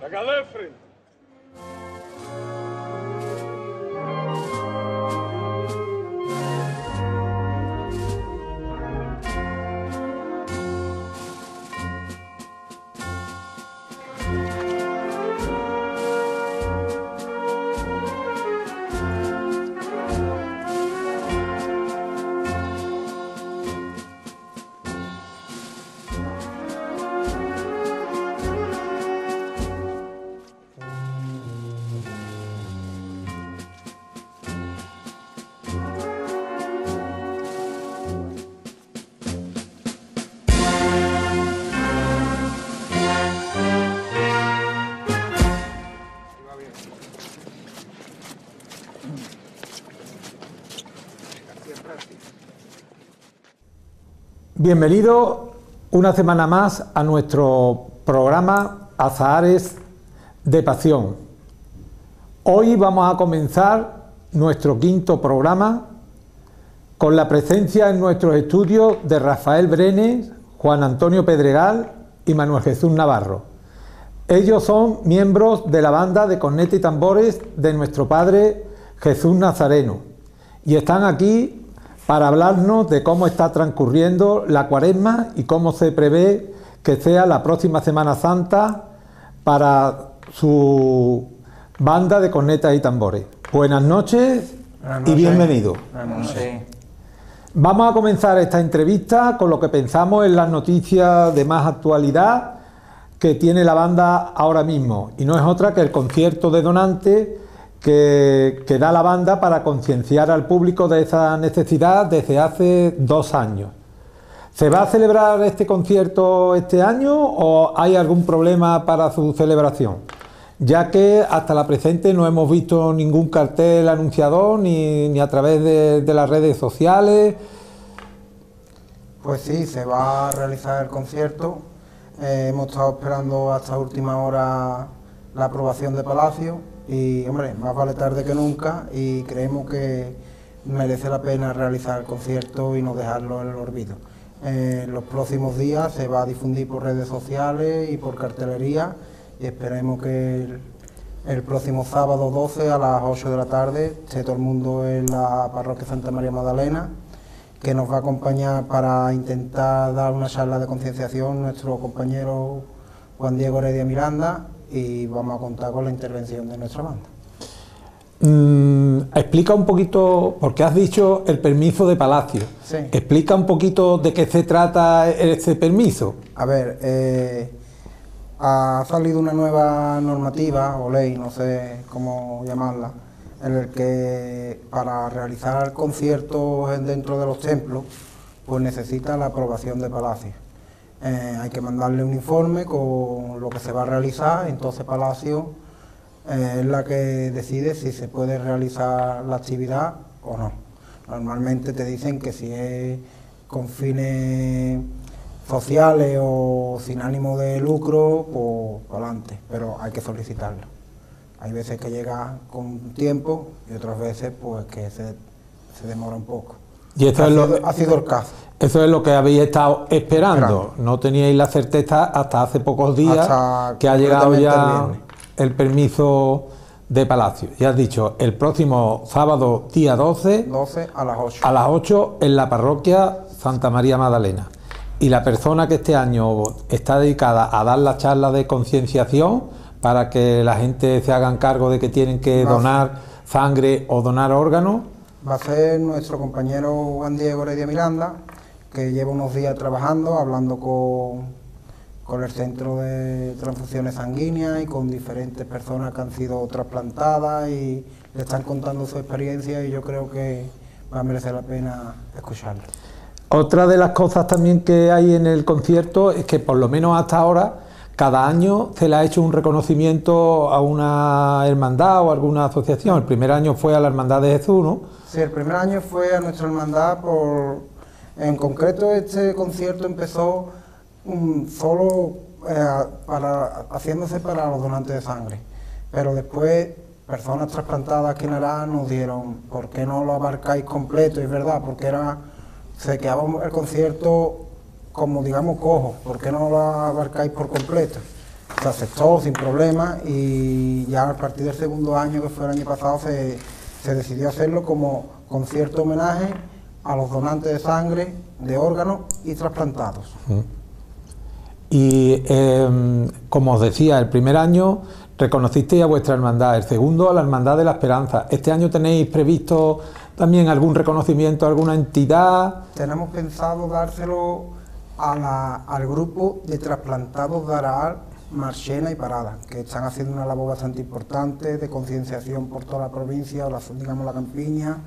Sacado de frente. Bienvenido una semana más a nuestro programa Azahares de Pasión. Hoy vamos a comenzar nuestro quinto programa con la presencia en nuestros estudios de Rafael Brenes, Juan Antonio Pedregal y Manuel Jesús Navarro. Ellos son miembros de la banda de corneta y tambores de nuestro padre Jesús Nazareno y están aquí para hablarnos de cómo está transcurriendo la cuaresma y cómo se prevé que sea la próxima Semana Santa para su banda de cornetas y tambores. Buenas noches, y bienvenido. Vamos a comenzar esta entrevista con lo que pensamos en las noticias de más actualidad que tiene la banda ahora mismo, y no es otra que el concierto de Donante que, da la banda para concienciar al público de esa necesidad desde hace dos años. ¿Se va a celebrar este concierto este año o hay algún problema para su celebración? Ya que hasta la presente no hemos visto ningún cartel anunciador ni, a través de, las redes sociales. Pues sí, se va a realizar el concierto. Eh, hemos estado esperando hasta última hora la aprobación de Palacio y, hombre, más vale tarde que nunca y creemos que merece la pena realizar el concierto y no dejarlo en el olvido. en los próximos días se va a difundir por redes sociales y por cartelería y esperemos que el, próximo sábado 12 a las 8 de la tarde esté todo el mundo en la parroquia Santa María Magdalena que nos va a acompañar para intentar dar una charla de concienciación nuestro compañero Juan Diego Heredia Miranda y vamos a contar con la intervención de nuestra banda. Mm, explica un poquito, porque has dicho el permiso de Palacio. Sí. Explica un poquito de qué se trata ese permiso. A ver, eh, ha salido una nueva normativa o ley, no sé cómo llamarla, en el que para realizar conciertos dentro de los templos, pues necesita la aprobación de Palacio. Eh, hay que mandarle un informe con lo que se va a realizar, entonces Palacio eh, es la que decide si se puede realizar la actividad o no. Normalmente te dicen que si es con fines sociales o sin ánimo de lucro, pues adelante, pero hay que solicitarlo. Hay veces que llega con tiempo y otras veces pues que se, demora un poco. Y esto ha sido el caso. Eso es lo que habéis estado esperando. No teníais la certeza hasta hace pocos días que ha llegado ya el, permiso de Palacio. Ya has dicho, el próximo sábado, día 12, 12 a las 8. A las 8 en la parroquia Santa María Magdalena. Y la persona que este año está dedicada a dar la charla de concienciación para que la gente se hagan cargo de que tienen que donar sangre o donar órganos. Va a ser nuestro compañero Juan Diego Heredia Miranda, que lleva unos días trabajando, hablando con, con el Centro de Transfusiones Sanguíneas y con diferentes personas que han sido trasplantadas y le están contando su experiencia y yo creo que va a merecer la pena escucharlo. Otra de las cosas también que hay en el concierto es que por lo menos hasta ahora cada año se le ha hecho un reconocimiento a una hermandad o alguna asociación. El primer año fue a la Hermandad de Jesús, ¿no? Sí, el primer año fue a nuestra hermandad por en concreto, este concierto empezó mm, solo eh, para, haciéndose para los donantes de sangre, pero después personas trasplantadas aquí en nos dieron, ¿por qué no lo abarcáis completo? Es verdad, porque era se quedaba el concierto como digamos cojo, ¿por qué no lo abarcáis por completo? Se aceptó sin problema y ya a partir del segundo año, que fue el año pasado, se, se decidió hacerlo como concierto homenaje a los donantes de sangre, de órganos y trasplantados. Y em, como os decía, el primer año reconocisteis a vuestra hermandad, el segundo a la Hermandad de la Esperanza. ¿Este año tenéis previsto también algún reconocimiento a alguna entidad? Tenemos pensado dárselo al grupo de trasplantados de Araal, Marchena y Parada, que están haciendo una labor bastante importante de concienciación por toda la provincia, o la, digamos la campiña.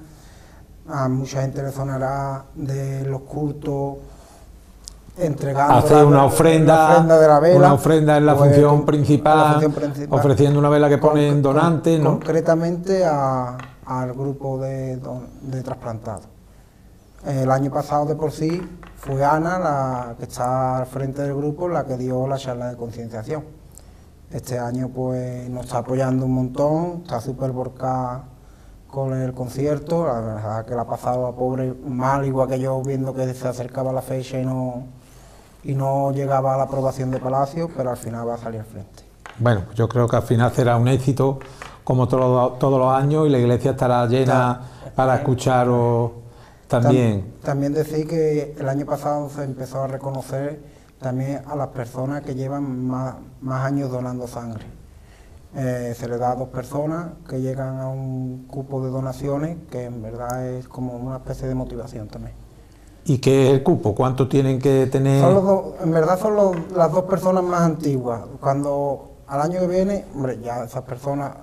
A mucha gente le sonará de los cultos entregando hacer una ofrenda, una ofrenda, en la pues, función, principal, ofreciendo una vela que ponen donantes, ¿no? Concretamente al grupo de, de trasplantados. El año pasado de por sí fue Ana, la que está al frente del grupo, la que dio la charla de concienciación. Este año pues nos está apoyando un montón, está súper volcada con el concierto, la verdad que la ha pasado a pobre mal, igual que yo viendo que se acercaba la fecha y no, y no llegaba a la aprobación de Palacio, pero al final va a salir al frente. Bueno, yo creo que al final será un éxito como todos los años y la iglesia estará llena para escucharos también. También decir que el año pasado se empezó a reconocer también a las personas que llevan más, años donando sangre. Eh, se le da a dos personas que llegan a un cupo de donaciones que en verdad es como una especie de motivación también. ¿Y qué es el cupo? ¿Cuánto tienen que tener? en verdad son las dos personas más antiguas. Cuando al año que viene, hombre, ya esas personas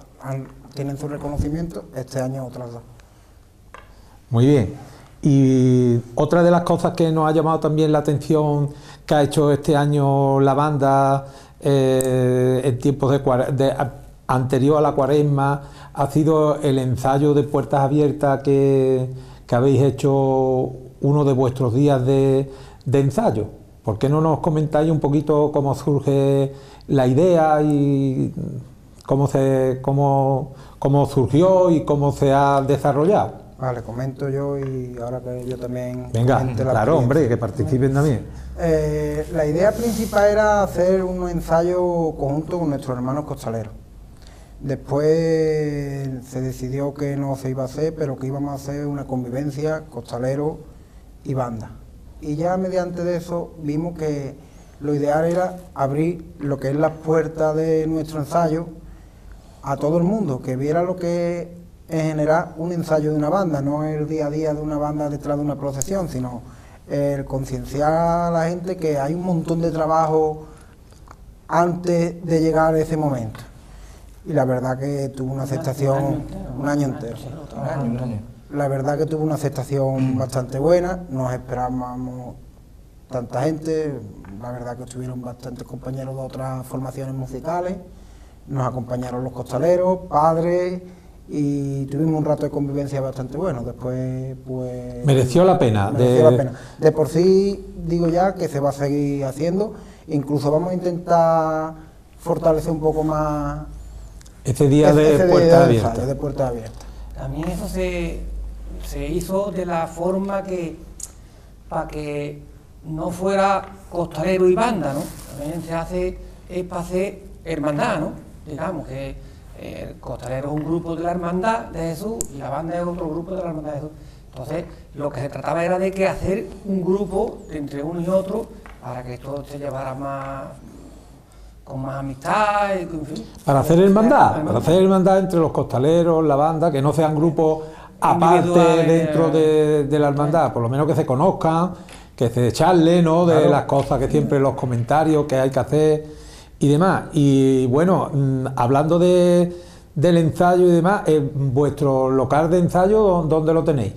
tienen su reconocimiento, este año otras dos. Muy bien. Y otra de las cosas que nos ha llamado también la atención que ha hecho este año la banda eh, en tiempos de, anterior a la cuaresma ha sido el ensayo de puertas abiertas que, que habéis hecho uno de vuestros días de, ensayo. ¿Por qué no nos comentáis un poquito cómo surge la idea y cómo, se, cómo, cómo surgió y cómo se ha desarrollado? Vale, comento yo y ahora que yo también... Venga, claro, hombre, que participen también. Eh, la idea principal era hacer un ensayo conjunto con nuestros hermanos costaleros. Después se decidió que no se iba a hacer, pero que íbamos a hacer una convivencia costalero y banda. Y ya mediante de eso vimos que lo ideal era abrir lo que es la puerta de nuestro ensayo a todo el mundo, que viera lo que es generar un ensayo de una banda, no el día a día de una banda detrás de una procesión, sino el concienciar a la gente que hay un montón de trabajo antes de llegar a ese momento. Y la verdad que tuvo una aceptación un año entero. La verdad que tuvo una aceptación bastante buena, nos esperábamos tanta gente, la verdad que estuvieron bastantes compañeros de otras formaciones musicales, nos acompañaron los costaleros, padres y tuvimos un rato de convivencia bastante bueno. Después, pues. Mereció la pena. Mereció la pena. De por sí, digo ya que se va a seguir haciendo. Incluso vamos a intentar fortalecer un poco más. Este día de, puerta abierta. de puerta abierta. También eso se, se hizo de la forma que, para que no fuera costalero y banda, ¿no? También se hace, es para hacer hermandad, ¿no? Digamos que el costalero es un grupo de la hermandad de Jesús y la banda es otro grupo de la hermandad de Jesús. Entonces, lo que se trataba era de que hacer un grupo entre uno y otro para que esto se llevara más con más amistad. Y, para hacer hermandad, para hacer hermandad entre los costaleros, la banda, que no sean grupos aparte dentro de, la hermandad, por lo menos que se conozcan, que se charlen ¿no? de las cosas que siempre los comentarios que hay que hacer y demás. Y bueno, mm, hablando de, del ensayo y demás, eh, ¿vuestro local de ensayo dónde lo tenéis?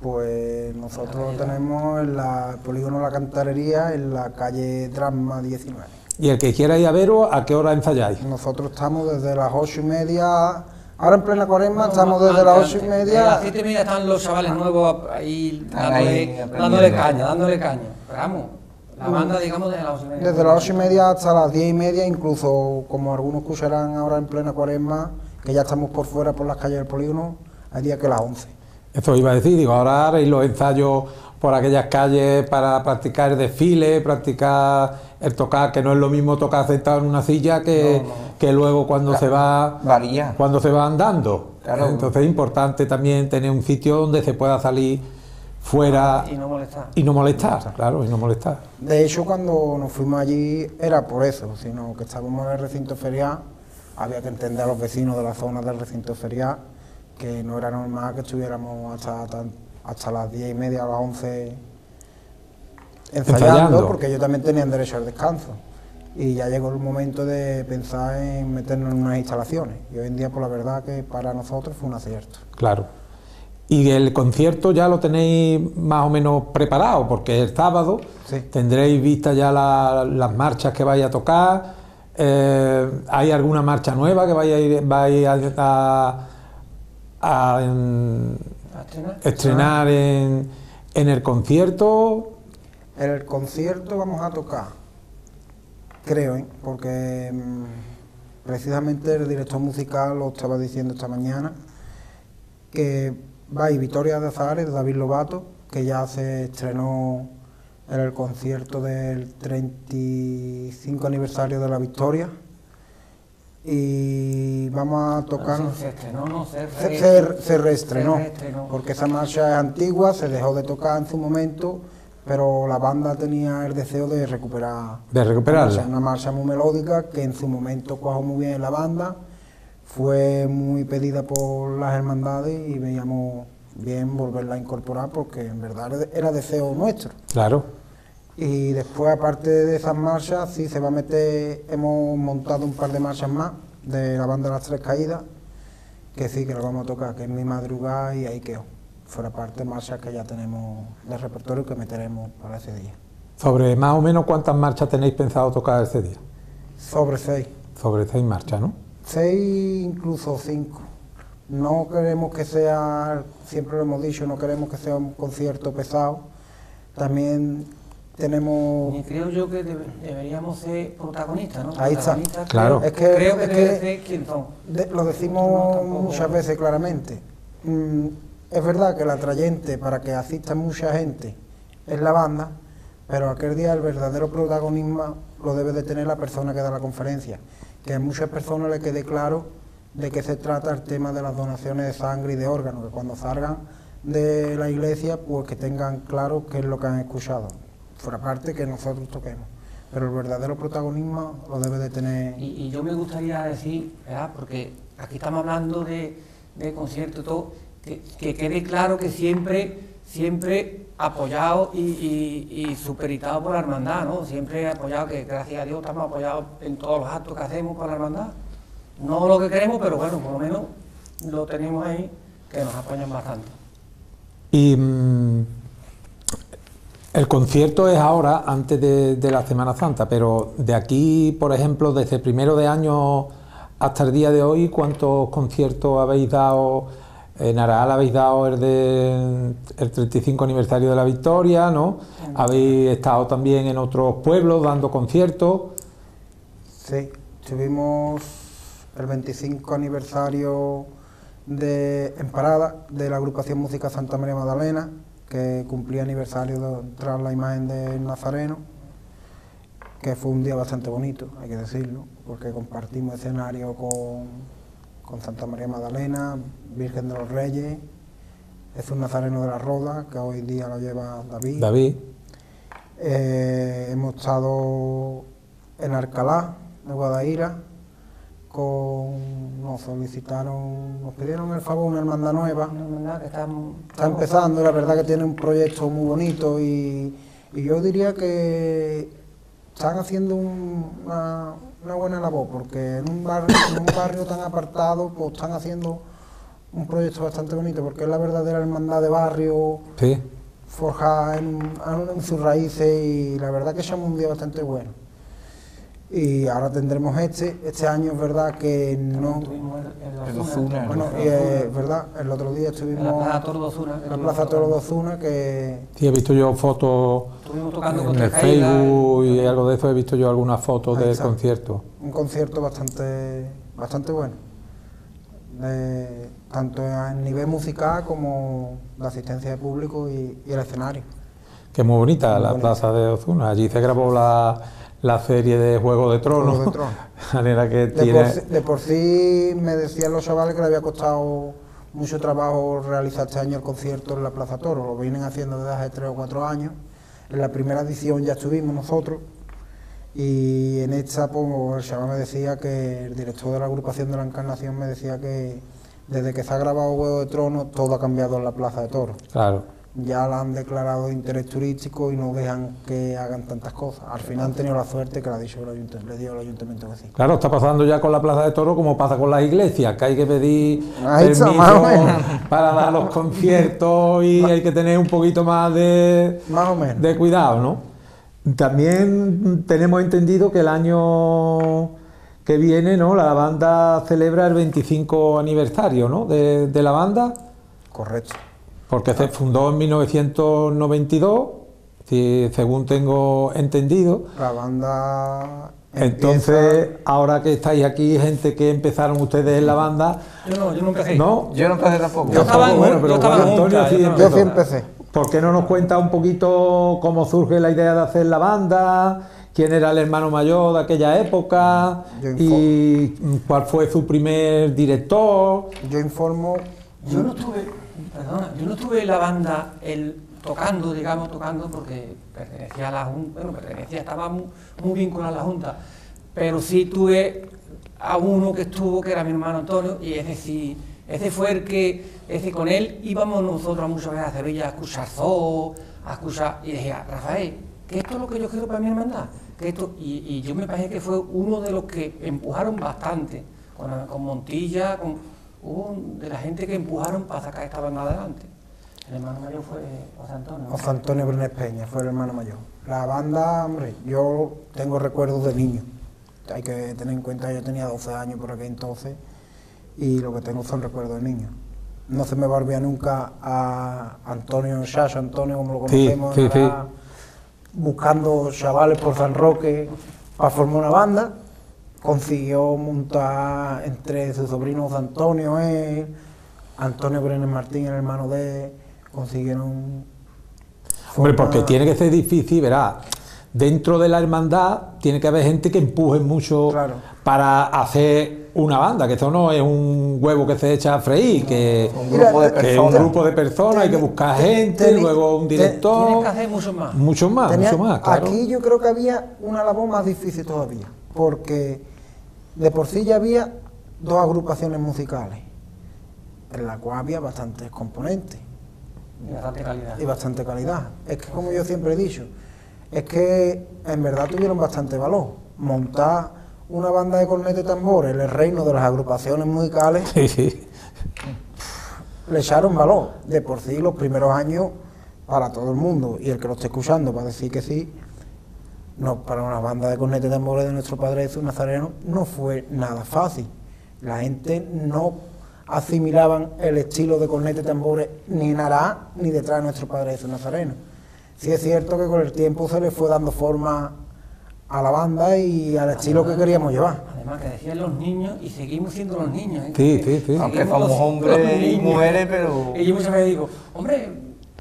Pues nosotros lo tenemos en la Polígono La Cantarería, en la calle Drama 19. ¿Y el que quiera ir a veros, a qué hora ensayáis? Nosotros estamos desde las ocho y media Ahora en plena cuaresma estamos desde las ocho y media. A las siete y media están los chavales nuevos ahí dándole, dándole caña, dándole caña. Pero vamos, la banda digamos desde las ocho y media. Desde las ocho y media hasta las diez y media, incluso como algunos escucharán ahora en plena cuaresma, que ya estamos por fuera por las calles del polígono, hay días que las once. Eso iba a decir, digo, ahora haréis los ensayos por aquellas calles para practicar el desfile, practicar el tocar, que no es lo mismo tocar sentado en una silla que, que luego cuando se va Varía. cuando se va andando. Claro. Entonces es importante también tener un sitio donde se pueda salir fuera Y no molestar. y no molestar, claro, y no molestar. De hecho, cuando nos fuimos allí era por eso, sino que estábamos en el recinto ferial, había que entender a los vecinos de la zona del recinto ferial que no era normal que estuviéramos hasta, tan- hasta las 10 y media, a las 11 ensayando, Ensayando. porque ellos también tenían derecho al descanso. Y ya llegó el momento de pensar en meternos en unas instalaciones. Y hoy en día, por la verdad, que para nosotros fue un acierto. Claro. Y el concierto ya lo tenéis más o menos preparado, porque el sábado Sí. tendréis vistas ya la- las marchas que vais a tocar. Eh, ¿Hay alguna marcha nueva que vais a, ir, vais ¿A estrenar? estrenar en, en el concierto? En el concierto vamos a tocar, creo, ¿eh? porque mm, precisamente el director musical lo estaba diciendo esta mañana, que va ir Victoria de Azares, de David Lobato, que ya se estrenó en el concierto del 35 aniversario de la Victoria. Y vamos a tocar... Se, se estrenó, no, se, Se, re- se- se reestrenó, se reestrenó. porque esa marcha es antigua, se dejó de tocar en su momento, pero la banda tenía el deseo de recuperar. De recuperarla. Una marcha muy melódica que en su momento cuajó muy bien en la banda, fue muy pedida por las hermandades y veíamos bien volverla a incorporar porque en verdad era deseo nuestro. Claro. Y después, aparte de esas marchas, sí se va a meter, hemos montado un par de marchas más de la banda de las tres caídas, que sí que lo vamos a tocar, que es mi madrugada y ahí quedó. Fuera parte marchas que ya tenemos de repertorio que meteremos para ese día. Sobre más o menos cuántas marchas tenéis pensado tocar ese día. Sobre seis. Sobre seis marchas, ¿no? Seis, incluso cinco. No queremos que sea, siempre lo hemos dicho, no queremos que sea un concierto pesado. También tenemos Y creo yo que debe- deberíamos ser protagonistas, ¿no? Ahí está. Claro. Creo, Es que- creo que es que- ser quién son. De- lo decimos muchas veces claramente. Mm, es verdad que la atrayente para que asista mucha gente es la banda, pero aquel día el verdadero protagonismo lo debe de tener la persona que da la conferencia. Que a muchas personas le quede claro de qué se trata el tema de las donaciones de sangre y de órganos, que cuando salgan de la iglesia, pues que tengan claro qué es lo que han escuchado. Fuera parte que nosotros toquemos. Pero el verdadero protagonismo lo debe de tener Y, y yo me gustaría decir, ¿verdad? porque aquí estamos hablando de, de conciertos y todo, que, que quede claro que siempre, siempre apoyado y, y, y superitado por la hermandad, ¿no? Siempre apoyado, que gracias a Dios estamos apoyados en todos los actos que hacemos por la hermandad. No lo que queremos, pero bueno, por lo menos lo tenemos ahí, que nos apoyan bastante. Y mm, el concierto es ahora, antes de, de la Semana Santa, pero de aquí, por ejemplo, desde primero de año hasta el día de hoy, ¿cuántos conciertos habéis dado? En Araal habéis dado el de el 35 aniversario de la Victoria, ¿no? Habéis estado también en otros pueblos dando conciertos. Sí, tuvimos el 25 aniversario de, en Parada de la agrupación Música Santa María Magdalena, que cumplía aniversario de, tras la imagen del Nazareno, que fue un día bastante bonito, hay que decirlo, porque compartimos escenario con, con Santa María Magdalena, Virgen de los Reyes, es un Nazareno de la Roda, que hoy día lo lleva David. David, Eh, hemos estado en Alcalá, de Guadaira, con, nos solicitaron, nos pidieron el favor una hermandad nueva. Una hermandad que está, Está empezando, la verdad que tiene un proyecto muy bonito y, y yo diría que están haciendo un- una, una buena labor, porque en un barrio, en un barrio tan apartado, pues están haciendo un proyecto bastante bonito, porque es la verdadera hermandad de barrio, sí. forjada en, en sus raíces y la verdad que echamos un día bastante bueno. Y ahora tendremos este, este año es verdad que no... El, Ozuna, Bueno, es verdad, el otro día en estuvimos la Plaza Toro de Ozuna, que en la Plaza Toro de. Ozuna que Sí, he visto yo fotos Estuvimos tocando en con el Facebook y algo de eso, he visto yo algunas fotos del concierto. un concierto bastante bastante bueno. De- tanto a nivel musical como la asistencia de público y, y el escenario. Que es muy bonita la plaza de Ozuna. Allí se grabó la, la serie de Juego de Tronos. Juego de Tronos. De manera que De tiene... por, sí- de por sí me decían los chavales que le había costado mucho trabajo realizar este año el concierto en la Plaza Toro. Lo vienen haciendo desde hace tres o cuatro años. En la primera edición ya estuvimos nosotros. Y en esta, pues, el chaval me decía que el director de la agrupación de la Encarnación me decía que desde que se ha grabado Juego de Tronos todo ha cambiado en la Plaza de Toros. Claro. Ya la han declarado de interés turístico y no dejan que hagan tantas cosas. Al final han tenido la suerte que le ha dicho el ayuntamiento, le dio el ayuntamiento que sí. Claro, está pasando ya con la Plaza de Toro como pasa con las iglesias, que hay que pedir permiso para dar los conciertos y hay que tener un poquito más de, Más o menos. de cuidado, ¿no? También tenemos entendido que el año que viene, ¿no? La banda celebra el 25 aniversario, ¿no? De, de la banda, Correcto. Porque se fundó en 1992, si- según tengo entendido. La banda. Entonces, ahora que estáis aquí, gente que empezaron ustedes en la banda, Yo no, yo no empecé. ¿no? Yo no empecé tampoco. Yo estaba en- bueno, yo pero estaba Juan en Antonio Junta, sí yo empieza. empezó. Yo sí empecé. ¿Por qué no nos cuenta un poquito cómo surge la idea de hacer la banda? ¿Quién era el hermano mayor de aquella época? Yo ¿Y cuál fue su primer director? Yo informo. Yo no estuve, perdona, yo no estuve en la banda el, tocando, digamos, tocando, porque pertenecía a la Junta, bueno, pertenecía, estaba muy, muy vinculado a la Junta, pero sí tuve a uno que estuvo, que era mi hermano Antonio, y ese sí, ese fue el que, ese con él íbamos nosotros muchas veces a Sevilla a escuchar zoo, a escuchar, y decía, Rafael, que esto es lo que yo quiero para mi hermandad, que esto, y, yo me parece que fue uno de los que empujaron bastante, con, Montilla, con, un- de la gente que empujaron para sacar esta banda adelante. El hermano mayor fue José Antonio. José Antonio Brenes Peña, fue el hermano mayor. La banda, hombre, yo tengo recuerdos de niño. Hay que tener en cuenta que yo tenía 12 años por aquel entonces y lo que tengo son recuerdos de niño. No se me va a olvidar nunca a Antonio Chacho, Antonio como lo Sí, conocemos, sí, buscando chavales por San Roque para formar una banda. Consiguió montar entre sus sobrinos Antonio, él, Antonio Brenes Martín, el hermano de él, consiguieron Hombre, porque tiene que ser difícil, verá. Dentro de la hermandad tiene que haber gente que empuje mucho Claro. para hacer una banda, que esto no es un huevo que se echa a freír, que, Un grupo de que es un grupo de personas, hay que buscar gente, luego un te- Tienes director, que hacer mucho más. mucho más, Tenía- mucho más, claro. Aquí yo creo que había una labor más difícil todavía, porque de por sí ya había dos agrupaciones musicales, en la cual había bastantes componentes Y bastante calidad. y bastante calidad. Es que como yo siempre he dicho, es que en verdad tuvieron bastante valor. Montar una banda de cornetas y tambores en el reino de las agrupaciones musicales Sí, sí. le echaron valor. De por sí, los primeros años, para todo el mundo, y el que lo esté escuchando va a decir que sí, no, para una banda de cornetas y tambores de nuestro Padre Jesús Nazareno no fue nada fácil. La gente no asimilaban el estilo de cornetas y tambores ni en Ará ni detrás de nuestro Padre Jesús Nazareno. Sí es cierto que con el tiempo se le fue dando forma a la banda y al estilo que queríamos llevar. Además, que decían los niños y seguimos siendo los niños. ¿eh? Sí, sí, sí. Aunque somos hombres y mujeres, pero- Y yo muchas veces digo, hombre,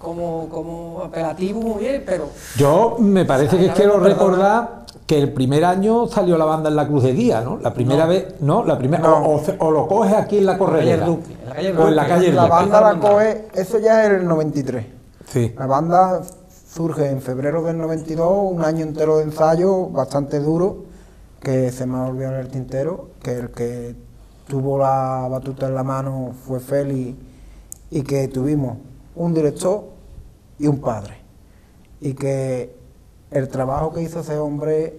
como, como apelativo muy bien, pero Yo me parece que Ay, quiero perdona. recordar que el primer año salió la banda en la Cruz de Guía, ¿no? La primera No. vez, no, la primera, No. o, lo coges aquí en la corredera. Duque, en la calle o en la Duque. calle La Duque. banda la Banda. coge, eso ya es el 93. Sí. La banda surge en febrero del 92, un año entero de ensayo bastante duro, que se me ha olvidado en el tintero, que el que tuvo la batuta en la mano fue Félix y que tuvimos un director y un padre. Y que el trabajo que hizo ese hombre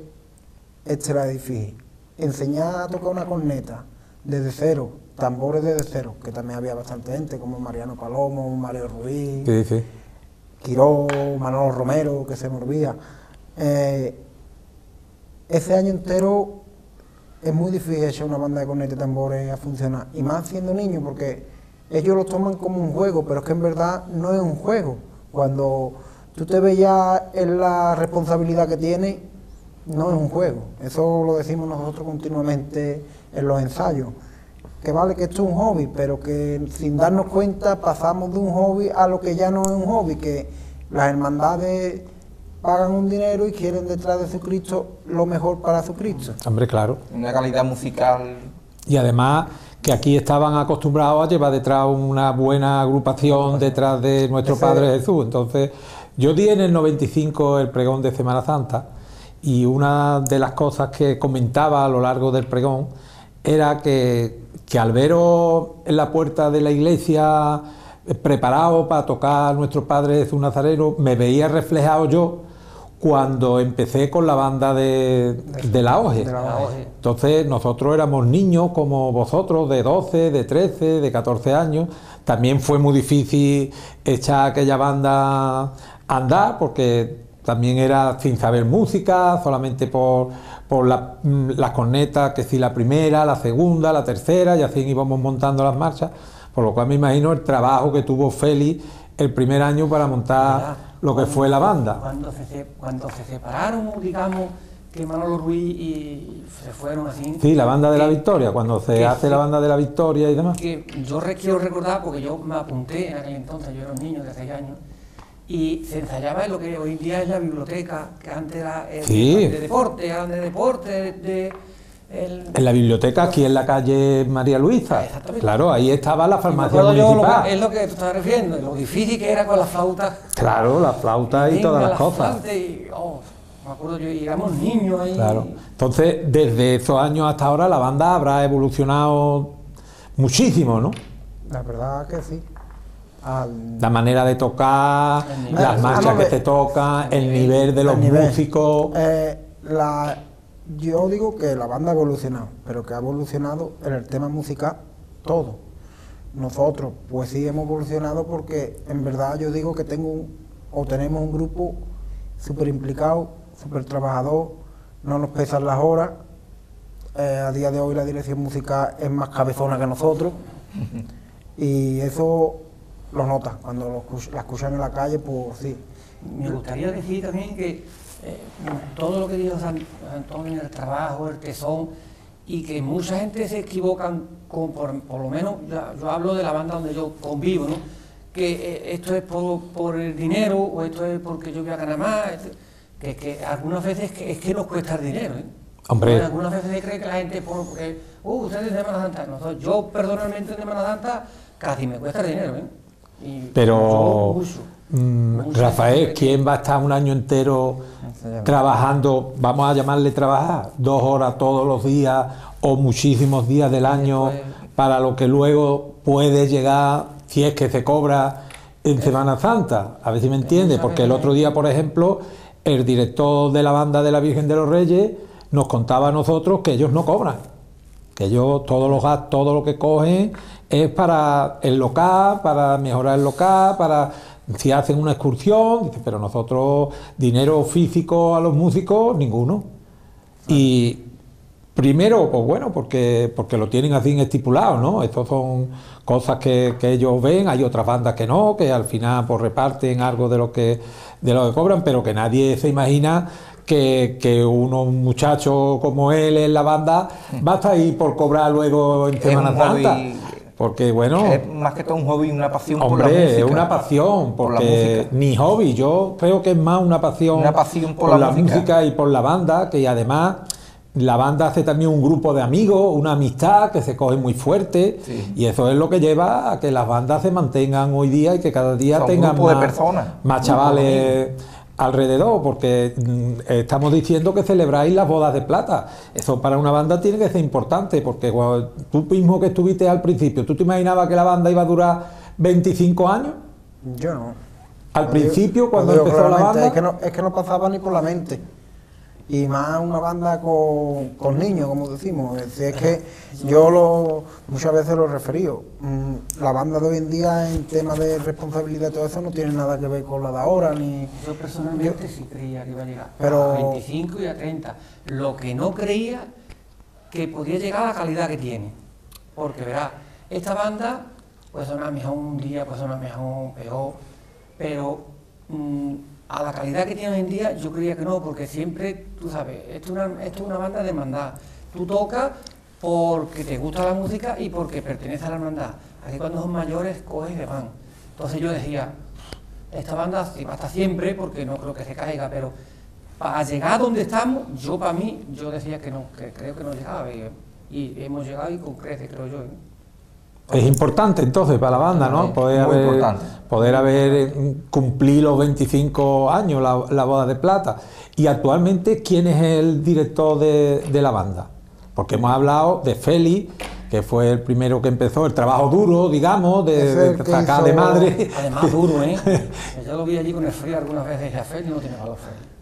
era difícil. Enseñar a tocar una corneta desde cero, tambores desde cero, que también había bastante gente, como Mariano Palomo, Mario Ruiz. Sí, sí. Quiró, Manolo Romero, que se me olvida. Eh, ese año entero es muy difícil echar una banda de cornetas y tambores a funcionar. Y más siendo niños, porque ellos lo toman como un juego, pero es que en verdad no es un juego. Cuando tú te ves ya en la responsabilidad que tiene, no es un juego. Eso lo decimos nosotros continuamente en los ensayos. Que vale que esto es un hobby, pero que sin darnos cuenta pasamos de un hobby a lo que ya no es un hobby, que las hermandades pagan un dinero y quieren detrás de su Cristo lo mejor para su Cristo. Hombre, claro. Una calidad musical. Y además que aquí estaban acostumbrados a llevar detrás una buena agrupación detrás de nuestro Padre Jesús. Entonces, yo di en el 95 el pregón de Semana Santa y una de las cosas que comentaba a lo largo del pregón era que, que al veros en la puerta de la iglesia eh, preparado para tocar a nuestro Padre Jesús Nazareno, me veía reflejado yo cuando empecé con la banda de, de la OGE. La La. Entonces nosotros éramos niños como vosotros, de 12, de 13, de 14 años. También fue muy difícil echar aquella banda a andar porque también era sin saber música, solamente por, por la- mm, las cornetas, que si la primera, la segunda, la tercera, y así íbamos montando las marchas. Por lo cual me imagino el trabajo que tuvo Félix el primer año para montar Mira, lo que fue la banda. Cuando se, cuando se separaron, digamos, que Manolo Ruiz y se fueron así. Sí, la banda de la Victoria, cuando se hace la banda de la Victoria y demás. Que yo quiero recordar, porque yo me apunté en aquel entonces, yo era un niño de 6 años, y se ensayaba en lo que hoy en día es la biblioteca, que antes era el- Sí. de deporte, eran de deporte, de, de- el- En la biblioteca, aquí en la calle María Luisa. Exactamente. Claro, ahí estaba la farmacia lo municipal. que- es lo que tú estás refiriendo, lo difícil que era con las flautas. Claro, la flauta y todas las las cosas. flautas y, oh, me acuerdo yo, y éramos niños ahí. Claro. Entonces, desde esos años hasta ahora, la banda habrá evolucionado muchísimo, ¿no? La verdad que sí. Al- La manera de tocar, nivel. las marchas Vamos a que se tocan, el El nivel de los nivel. músicos. Eh, la, yo digo que la banda ha evolucionado, pero que ha evolucionado en el tema musical todo. Nosotros, pues sí hemos evolucionado porque en verdad yo digo que tengo un- o tenemos un grupo súper implicado, súper trabajador, no nos pesan las horas. Eh, a día de hoy la dirección musical es más cabezona que nosotros y eso lo nota cuando lo escuch- la escuchan en la calle, pues sí. Me gustaría decir también que eh, todo lo que dijo San Antonio, el trabajo, el tesón, y que mucha gente se equivocan, con, por, por lo menos yo hablo de la banda donde yo convivo, ¿no? que eh, esto es por, por el dinero o esto es porque yo voy a ganar más, esto- que, que algunas veces que, es que nos cuesta el dinero. ¿eh? Hombre. Algunas veces se cree que la gente, por, porque, uh, ustedes de Semana Santa, nosotros, yo personalmente en Semana Santa casi me cuesta el dinero. ¿eh? Y Pero, yo mucho. Mm, Rafael, ¿quién va a estar un año entero trabajando, vamos a llamarle trabajar, dos horas todos los días o muchísimos días del año para lo que luego puede llegar, si es que se cobra en Semana Santa? A ver si me entiende, porque el otro día, por ejemplo, el director de la banda de la Virgen de los Reyes nos contaba a nosotros que ellos no cobran que ellos todos los gastos, todo lo que cogen es para el local, para mejorar el local, para si hacen una excursión, dice, pero nosotros dinero físico a los músicos ninguno. Y primero, pues bueno, porque, porque lo tienen así estipulado, ¿no? Estas son cosas que, que ellos ven, hay otras bandas que no, que al final pues reparten algo de lo que, de lo que cobran, pero que nadie se imagina que, que uno, un muchacho como él en la banda va a estar ahí por cobrar luego en Semana Santa. Porque bueno, Es más que todo un hobby, una pasión por la Hombre, música. es una pasión, Por la porque música. ni hobby, yo creo que es más una pasión, Una pasión por la música. y por la banda, que además la banda hace también un grupo de amigos, una amistad que se coge muy fuerte, Sí. y eso es lo que lleva a que las bandas se mantengan hoy día y que cada día Son tengan grupos de más, personas, más chavales alrededor, porque mm, estamos diciendo que celebráis las bodas de plata. Eso para una banda tiene que ser importante, porque cuando tú mismo que estuviste al principio, ¿tú te imaginabas que la banda iba a durar 25 años? Yo no. Al principio, digo- cuando empezó la banda- Es que, no, es que no pasaba ni por la mente. Y más una banda con, con niños, como decimos. Es, decir, es que yo lo, muchas veces lo he referido. Mm, La banda de hoy en día, en temas de responsabilidad y todo eso, no tiene nada que ver con la de ahora. ni Yo personalmente sí creía que iba a llegar Pero- a 25 y a 30. Lo que no creía que podía llegar a la calidad que tiene. Porque verás, esta banda puede sonar mejor un día, puede sonar mejor, peor, pero mm, a la calidad que tiene hoy en día yo creía que no, porque siempre, tú sabes, esto es una, esto es una banda de hermandad. Tú tocas porque te gusta la música y porque pertenece a la hermandad. Así cuando son mayores coges se van. Entonces yo decía, esta banda va a estar siempre porque no creo que se caiga, pero para llegar a donde estamos, yo para mí, yo decía que no, que creo que no llegaba y, hemos llegado y con creces, creo yo. ¿eh? Es importante entonces para la banda, ¿no? Poder haber, poder haber cumplido los 25 años la, la, boda de plata. Y actualmente, ¿quién es el director de, de la banda? Porque hemos hablado de Félix, que fue el primero que empezó el trabajo duro, digamos, de, de sacar de madre. Además duro, ¿eh? Yo lo vi allí con el frío algunas veces y a Félix no tiene valor Félix.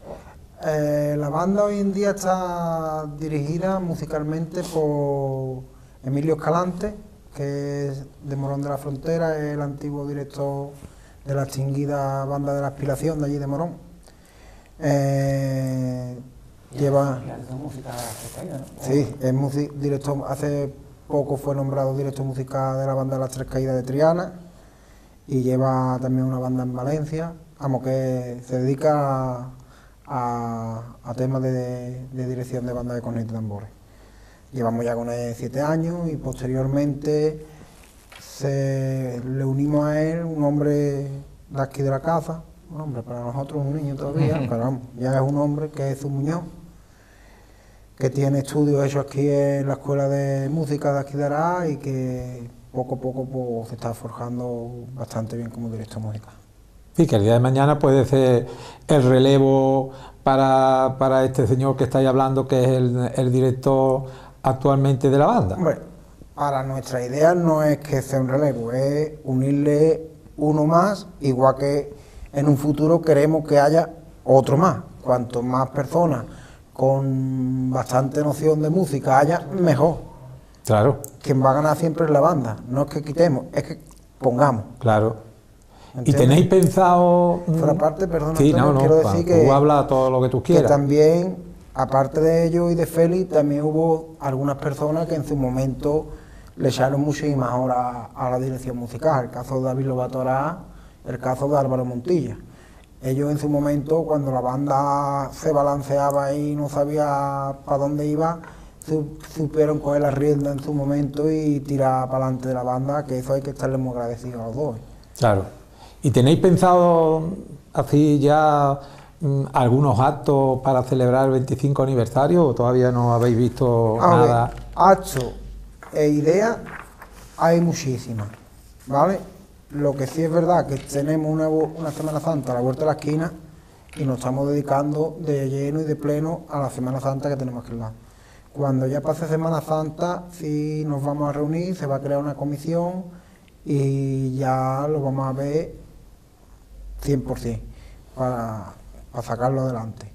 Eh, la banda hoy en día está dirigida musicalmente por Emilio Escalante, que es de Morón de la Frontera, es el antiguo director de la extinguida banda de la aspiración de allí de Morón. Eh, lleva. Sí, es director, hace poco fue nombrado director musical de la banda de las Tres Caídas de Triana y lleva también una banda en Valencia, vamos que se dedica a, temas de, dirección de banda de cornetas y tambores. Llevamos ya con él siete años y posteriormente se, le unimos a él un hombre de aquí de la casa, un hombre para nosotros un niño todavía, pero vamos, ya es un hombre que es un Muñoz que tiene estudios hechos aquí en la Escuela de Música de aquí de Ará y que poco a poco pues, se está forjando bastante bien como director musical. Sí, que el día de mañana puede ser el relevo para, para este señor que estáis hablando, que es el, el, director actualmente de la banda. Hombre, para nuestra idea no es que sea un relevo, es unirle uno más, igual que en un futuro queremos que haya otro más. Cuanto más personas con bastante noción de música haya, mejor. Claro. Quien va a ganar siempre es la banda. No es que quitemos, es que pongamos. Claro. ¿Y tenéis pensado...? Por aparte, perdón, sí, no, no, quiero decir que... Tú habla todo lo que tú quieras. Que también, aparte de ello y de Félix, también hubo algunas personas que en su momento le echaron muchísimas horas a la dirección musical. El caso de David Lobatorá, el caso de Álvaro Montilla ellos en su momento, cuando la banda se balanceaba y no sabía para dónde iba, supieron coger la rienda en su momento y tirar para adelante de la banda, que eso hay que estarle muy agradecidos a los dos. Claro. ¿Y tenéis pensado así ya algunos actos para celebrar el 25 aniversario o todavía no habéis visto nada? actos e ideas hay muchísimas, ¿vale? Lo que sí es verdad que tenemos una, una Semana Santa a la vuelta de la esquina y nos estamos dedicando de lleno y de pleno a la Semana Santa que tenemos que dar. Cuando ya pase Semana Santa, sí nos vamos a reunir, se va a crear una comisión y ya lo vamos a ver 100% para, para sacarlo adelante.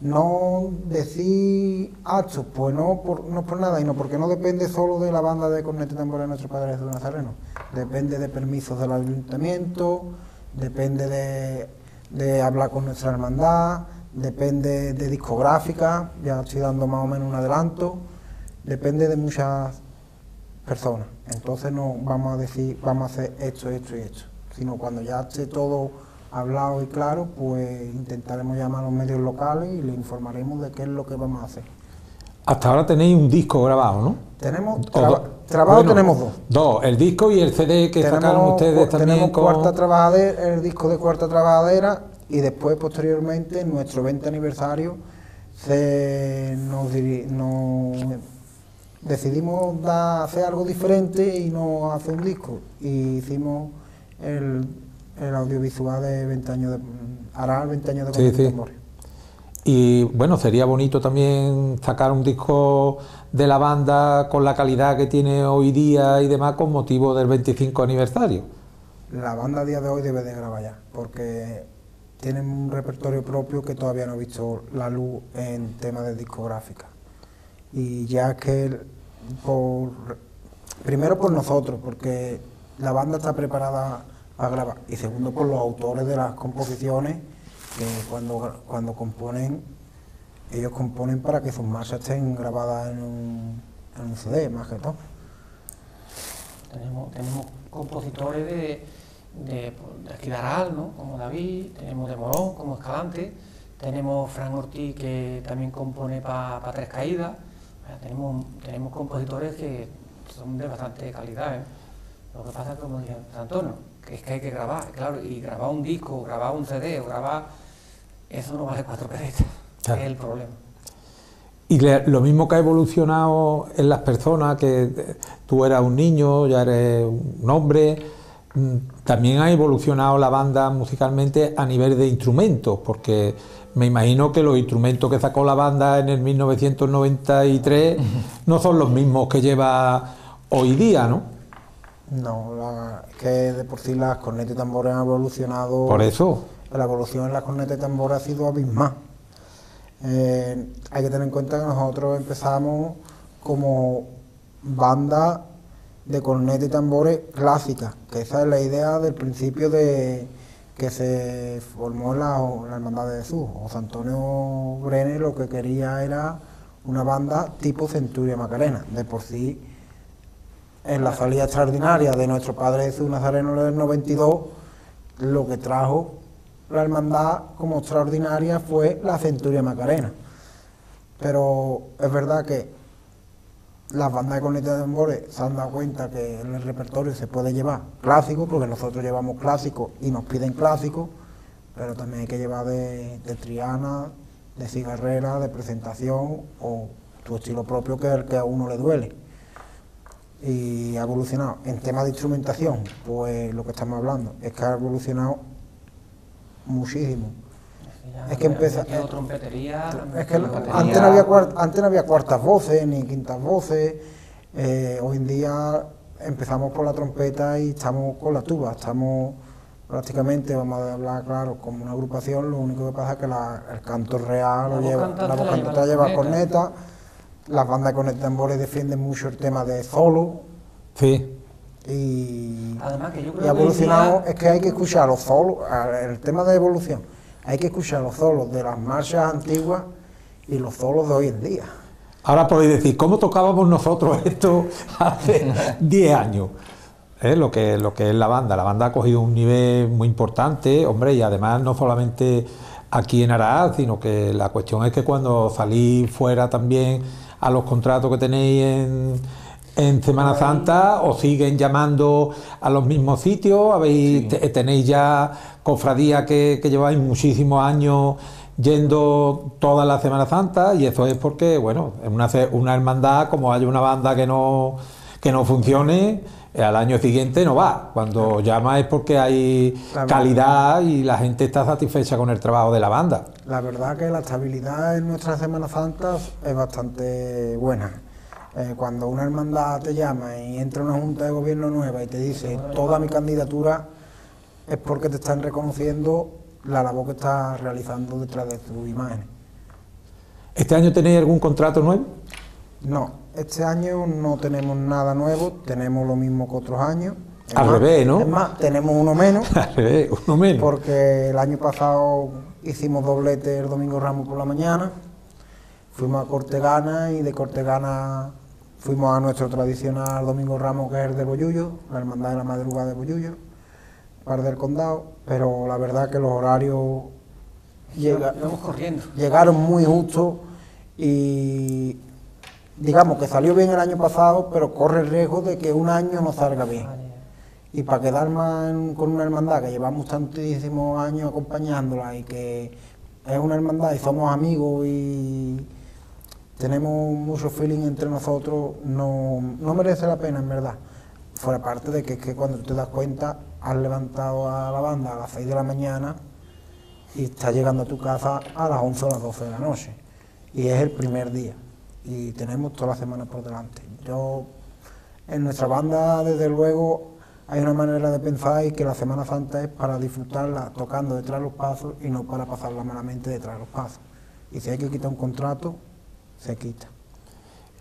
No decir actos, pues no por, no por nada, sino porque no depende solo de la banda de corneta y tambores de nuestro Padre Jesús Nazareno. Depende de permisos del ayuntamiento, depende de, hablar con nuestra hermandad, depende de discográfica, ya estoy dando más o menos un adelanto, depende de muchas personas. Entonces no vamos a decir, vamos a hacer esto, esto y esto, sino cuando ya esté todo hablado y claro, pues intentaremos llamar a los medios locales y le informaremos de qué es lo que vamos a hacer. Hasta ahora tenéis un disco grabado, ¿no? Tenemos, trabajo tenemos dos. Dos, el disco y el CD que sacaron ustedes también Tenemos cuarta trabajadera, el disco de cuarta trabajadera y después posteriormente en nuestro 20 aniversario se nos, decidimos hacer algo diferente y no hacer un disco. Y hicimos el el audiovisual de 20 años de hará 20 años de sí, sí. Y bueno, sería bonito también sacar un disco de la banda con la calidad que tiene hoy día y demás con motivo del 25 aniversario. La banda a día de hoy debe de grabar ya, porque tienen un repertorio propio que todavía no ha visto la luz en temas de discográfica. Y ya que por, primero por nosotros, porque la banda está preparada a grabar. Y segundo, por los autores de las composiciones, que cuando, cuando componen, ellos componen para que sus marchas estén grabadas en un, en un CD, más que todo. Tenemos, tenemos compositores de, de, de ¿no? como David, tenemos de Morón, como Escalante, tenemos Fran Ortiz, que también compone para Tres Caídas. tenemos, tenemos compositores que son de bastante calidad. ¿eh? Lo que pasa es como dije Antonio, es que hay que grabar, claro, y grabar un disco, grabar un CD, o grabar, eso no vale cuatro pesetas, es el problema. Y lo mismo que ha evolucionado en las personas, que tú eras un niño, ya eres un hombre, mm, también ha evolucionado la banda musicalmente a nivel de instrumentos, porque me imagino que los instrumentos que sacó la banda en el 1993 no son los mismos que lleva hoy día, ¿no? No, es que de por sí las cornetas y tambores han evolucionado. Por eso. La evolución en las cornetas y tambores ha sido abismal. Eh, hay que tener en cuenta que nosotros empezamos como banda de cornetas y tambores clásicas, que esa es la idea del principio de que se formó la, la Hermandad de Jesús. José Antonio Brenes lo que quería era una banda tipo Centuria Macarena. De por sí, en la salida extraordinaria de nuestro Padre Jesús Nazareno del 92, lo que trajo la hermandad como extraordinaria fue la Centuria Macarena. Pero es verdad que las bandas de cornetas de tambores se han dado cuenta que en el repertorio se puede llevar clásico, porque nosotros llevamos clásico y nos piden clásico, pero también hay que llevar de, triana, de cigarrera, de presentación o tu estilo propio que es el que a uno le duele. Y ha evolucionado. En tema de instrumentación, pues lo que estamos hablando es que ha evolucionado muchísimo. es que empezó. Es que antes no, había antes no había cuartas voces ni quintas voces. Eh, hoy en día empezamos por la trompeta y estamos con la tuba. Estamos prácticamente, vamos a hablar claro, como una agrupación. Lo único que pasa es que el canto real lo lleva, la voz cantante lleva corneta. Las bandas de corneta tambores defienden mucho el tema de solo. Sí y, Además que yo creo y evolucionado, es que hay que escuchar los solos, el tema de evolución, hay que escuchar los solos de las marchas antiguas y los solos de hoy en día. Ahora podéis decir, ¿cómo tocábamos nosotros esto hace 10 años? ¿Eh? Lo, que, lo que es la banda. La banda ha cogido un nivel muy importante, hombre, y además no solamente aquí en Araaz, sino que la cuestión es que cuando salís fuera también a los contratos que tenéis en en Semana Santa os siguen llamando a los mismos sitios, habéis tenéis ya cofradías que, lleváis muchísimos años yendo toda la Semana Santa y eso es porque, bueno, en una, una hermandad, como hay una banda que no, que no funcione, eh, al año siguiente no va. Cuando llama es porque hay calidad y la gente está satisfecha con el trabajo de la banda. La verdad que la estabilidad en nuestra Semana Santa es bastante buena. Eh, cuando una hermandad te llama y entra una junta de gobierno nueva y te dice toda mi candidatura es porque te están reconociendo la labor que estás realizando detrás de tus imágenes. ¿Este año tenéis algún contrato nuevo? No, este año no tenemos nada nuevo, tenemos lo mismo que otros años. Al revés, ¿no? Es más, tenemos uno menos. Al revés, uno menos. Porque el año pasado hicimos doblete el domingo Ramos por la mañana, fuimos a Cortegana y de Cortegana Fuimos a nuestro tradicional Domingo Ramos, que es el de Boyullo, la Hermandad de la Madrugada de Boyullo, par del condado, pero la verdad que los horarios llegaron muy justo y digamos que salió bien el año pasado, pero corre el riesgo de que un año no salga bien. Y para quedar más con una hermandad que llevamos tantísimos años acompañándola y que es una hermandad y somos amigos y tenemos mucho feeling entre nosotros, no, merece la pena en verdad. Fuera parte de que, es que cuando te das cuenta, has levantado a la banda a las 6 de la mañana y estás llegando a tu casa a las 11 o las 12 de la noche. Y es el primer día. Y tenemos toda la semana por delante. Yo, en nuestra banda, desde luego, hay una manera de pensar y que la Semana Santa es para disfrutarla tocando detrás de los pasos y no para pasarla malamente detrás de los pasos. Y si hay que quitar un contrato, se quita.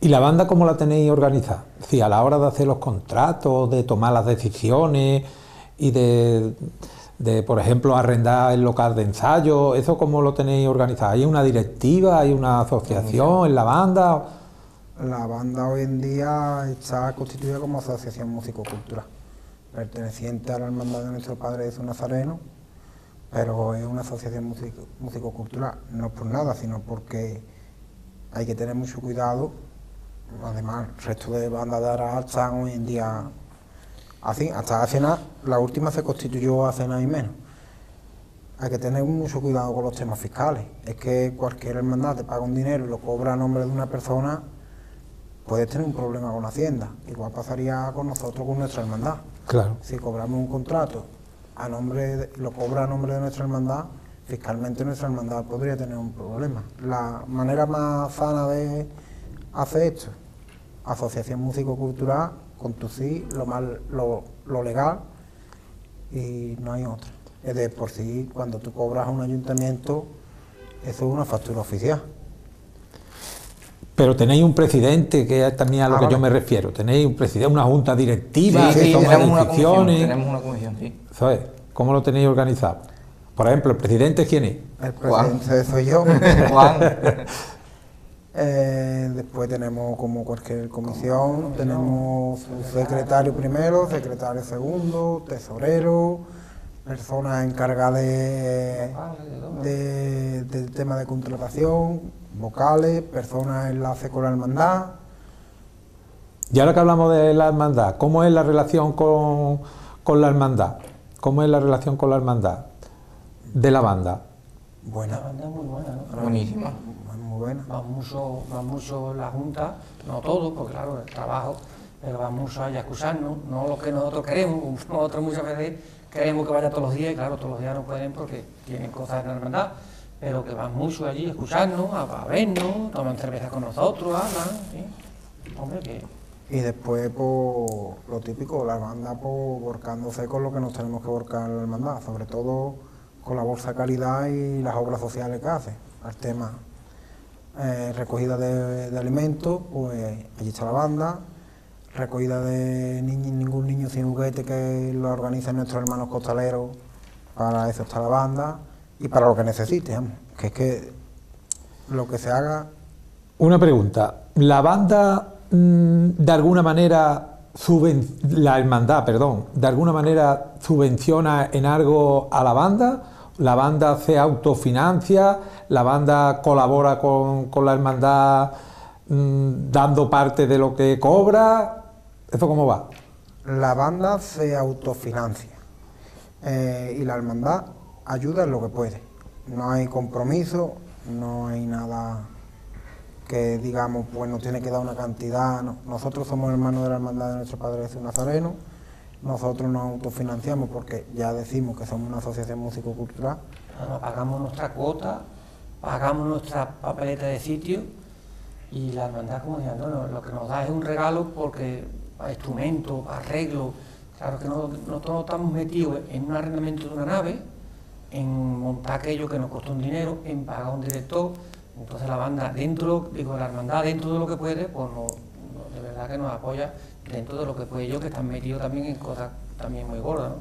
¿Y la banda cómo la tenéis organizada? Es a la hora de hacer los contratos, de tomar las decisiones y de, por ejemplo, arrendar el local de ensayo, ¿eso cómo lo tenéis organizado? ¿Hay una directiva, hay una asociación en la banda? La banda hoy en día está constituida como asociación músico-cultural, perteneciente a la hermandad de nuestro Padre Jesús Nazareno, pero es una asociación músico-cultural, no por nada, sino porque hay que tener mucho cuidado. Además, el resto de bandas de Ara están hoy en día Así, hasta hace nada, la última se constituyó hace nada y menos. Hay que tener mucho cuidado con los temas fiscales. Es que cualquier hermandad te paga un dinero y lo cobra a nombre de una persona, puedes tener un problema con Hacienda. Igual pasaría con nosotros, con nuestra hermandad. Claro. Si cobramos un contrato a nombre de- lo cobra a nombre de nuestra hermandad, fiscalmente nuestra hermandad podría tener un problema. La manera más sana de hacer esto, asociación músico-cultural, conducir lo, mal, lo, lo legal y no hay otra. Es de por sí, cuando tú cobras a un ayuntamiento, eso es una factura oficial. Pero tenéis un presidente, que es también a lo Ah, que yo me refiero. Tenéis un presidente, una junta directiva Sí, que sí, toma tenemos una decisiones. tenemos una comisión, sí. ¿Sabes? ¿Cómo lo tenéis organizado? Por ejemplo, ¿el presidente quién es? El Juan. presidente soy yo. Juan, Eh, después tenemos como cualquier comisión, tenemos su secretario primero, secretario segundo, tesorero, personas encargadas de, de- del tema de contratación, vocales, personas enlace con la hermandad. Y ahora que hablamos de la hermandad, ¿cómo es la relación con, con la hermandad? ¿Cómo es la relación con la hermandad de la banda? Buena, La banda es muy buena, ¿no? buenísima. Muy buena. Van mucho, van mucho la Junta, no todos, porque claro, el trabajo, pero van mucho allá a escucharnos, no lo que nosotros queremos, nosotros muchas veces queremos que vaya todos los días, y claro, todos los días no pueden porque tienen cosas en la hermandad, pero que van mucho allí a escucharnos, a, vernos, toman cerveza con nosotros, hablan. Hombre, que Y después, por lo típico, la hermandad por, volcándose con lo que nos tenemos que volcar la hermandad, sobre todo con la bolsa de calidad y las obras sociales que hace. El tema eh, recogida de, alimentos, pues allí está la banda, recogida de ni- ningún niño sin juguete que lo organizan nuestros hermanos costaleros, para eso está la banda y para lo que necesite, vamos, que es que lo que se haga Una pregunta. ¿La banda mm, de alguna manera, la hermandad, perdón, de alguna manera subvenciona en algo a la banda? ¿La banda se autofinancia? ¿La banda colabora con, con la hermandad mm, dando parte de lo que cobra? ¿Eso cómo va? La banda se autofinancia eh, y la hermandad ayuda en lo que puede. No hay compromiso, no hay nada que digamos, pues nos tiene que dar una cantidad. no. Nosotros somos hermanos de la hermandad de nuestro Padre Jesús Nazareno, nosotros nos autofinanciamos porque ya decimos que somos una asociación músico-cultural. Pagamos nuestra cuota, pagamos nuestra papeleta de sitio y la hermandad, como decía Antonio, lo que nos da es un regalo porque instrumentos, arreglos, claro que no- nosotros no estamos metidos en un arrendamiento de una nave, en montar aquello que nos costó un dinero, en pagar un director, entonces la banda dentro, digo, la hermandad dentro de lo que puede, pues no, no- de verdad que nos apoya dentro de lo que puede ellos que están metidos también en cosas también muy gordas, ¿no?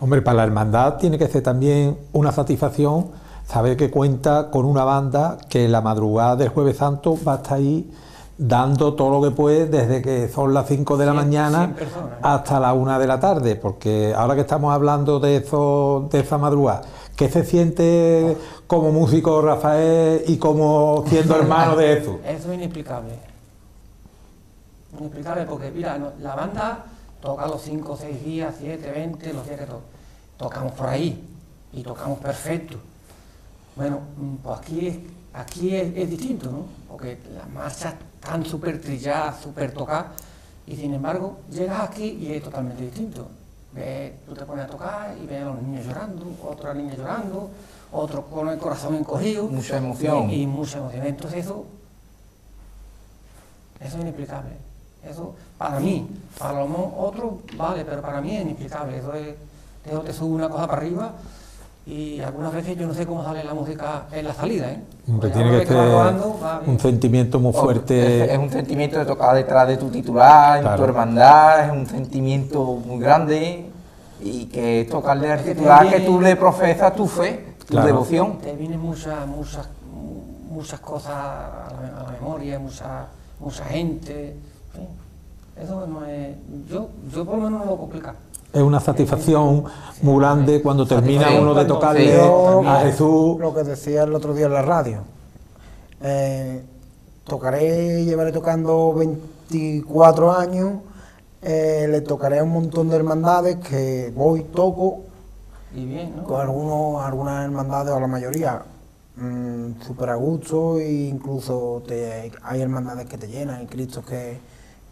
Hombre, para la hermandad tiene que ser también una satisfacción saber que cuenta con una banda que la madrugada del Jueves Santo va a estar ahí dando todo lo que puede desde que son las 5 de la mañana personas. hasta la 1 de la tarde, porque ahora que estamos hablando de eso, de esa madrugada, ¿qué se siente como músico Rafael y como siendo hermano de Jesús? Eso es inexplicable. Inexplicable porque, mira, no- la banda toca los 5, 6 días, 7, 20, los días que to- tocamos por ahí y tocamos perfecto. Bueno, mm, pues aquí es, aquí es, es distinto, ¿no? Porque las marchas están súper trilladas, súper tocadas y sin embargo llegas aquí y es totalmente distinto. Ves, tú te pones a tocar y ves a los niños llorando, otra niña llorando, otro con el corazón encogido. Mucha emoción. Y, y mucha emoción. Entonces eso, eso es inexplicable. Eso, para mí, para lo mejor otro, vale, pero para mí es inexplicable. Eso es, eso te sube una cosa para arriba y algunas veces yo no sé cómo sale la música en la salida, ¿eh? Tiene que ser un sentimiento muy Es, es fuerte. un sentimiento de tocar detrás de tu titular, en Claro. tu hermandad, es un sentimiento muy grande y que tocarle al titular que tú le profesas tu fe, tu Claro. devoción. Te vienen muchas, muchas, muchas cosas a la, a la memoria, mucha, mucha gente. Eso no es. Yo, yo por lo menos no lo puedo explicar. Es una satisfacción muy grande cuando termina uno de tocarle sí, Yo, a Jesús. Lo que decía el otro día en la radio. Eh, tocaré, llevaré tocando 24 años Eh, le tocaré a un montón de hermandades que voy, toco, Y bien, ¿no? con algunos, algunas hermandades o la mayoría mm, súper a gusto e incluso te, hay hermandades que te llenan, hay Cristos que,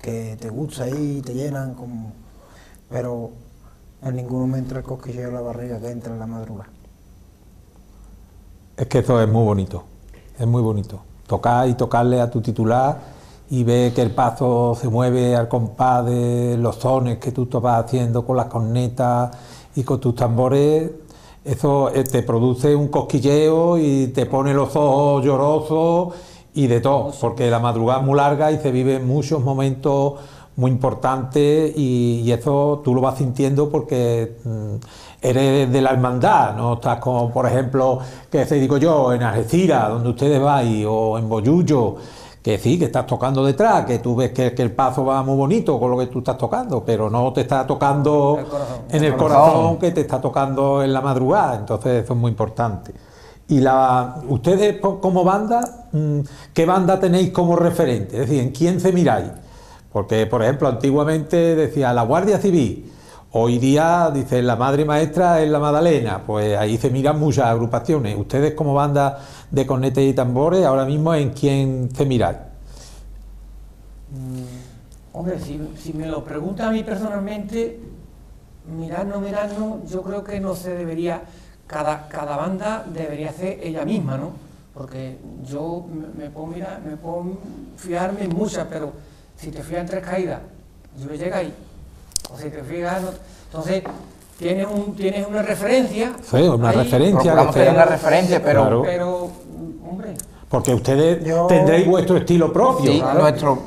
que te gusta ahí te llenan, como, pero en ninguno me entra el cosquilleo en la barriga que entra en la madrugada. Es que eso es muy bonito, es muy bonito. Tocar y tocarle a tu titular y ver que el paso se mueve al compás de los sones que tú te vas haciendo con las cornetas y con tus tambores, eso eh, te produce un cosquilleo y te pone los ojos llorosos y de todo, porque la madrugada es muy larga y se viven muchos momentos muy importantes y, y eso tú lo vas sintiendo porque mm, eres de la hermandad, no estás como, por ejemplo, que se digo yo, en Algeciras, donde ustedes vais, o en Boyullo, que sí, que estás tocando detrás, que tú ves que, que el paso va muy bonito con lo que tú estás tocando, pero no te está tocando El corazón. en el El corazón corazón. que te está tocando en la madrugada, entonces eso es muy importante. Y la, ustedes como banda, mm, ¿qué banda tenéis como referente? Es decir, ¿en quién se miráis? Porque, por ejemplo, antiguamente decía la Guardia Civil, hoy día dice la Madre Maestra es la Magdalena, pues ahí se miran muchas agrupaciones. Ustedes como banda de cornetes y tambores, ahora mismo ¿en quién se miráis? Hombre, si, si me lo pregunta a mí personalmente, mirarnos, mirarnos, yo creo que no se debería, cada, cada banda debería hacer ella misma, ¿no? Porque yo me, me puedo mirar, me puedo fijarme en muchas, pero si te fijas en tres caídas, yo llega ahí. O si te fijas, no- entonces tienes, un, tienes una referencia. Sí, una ahí, referencia. Sea- una referencia, pero Claro. Pero, hombre, Porque ustedes Yo- tendréis vuestro estilo propio. sí, claro. nuestro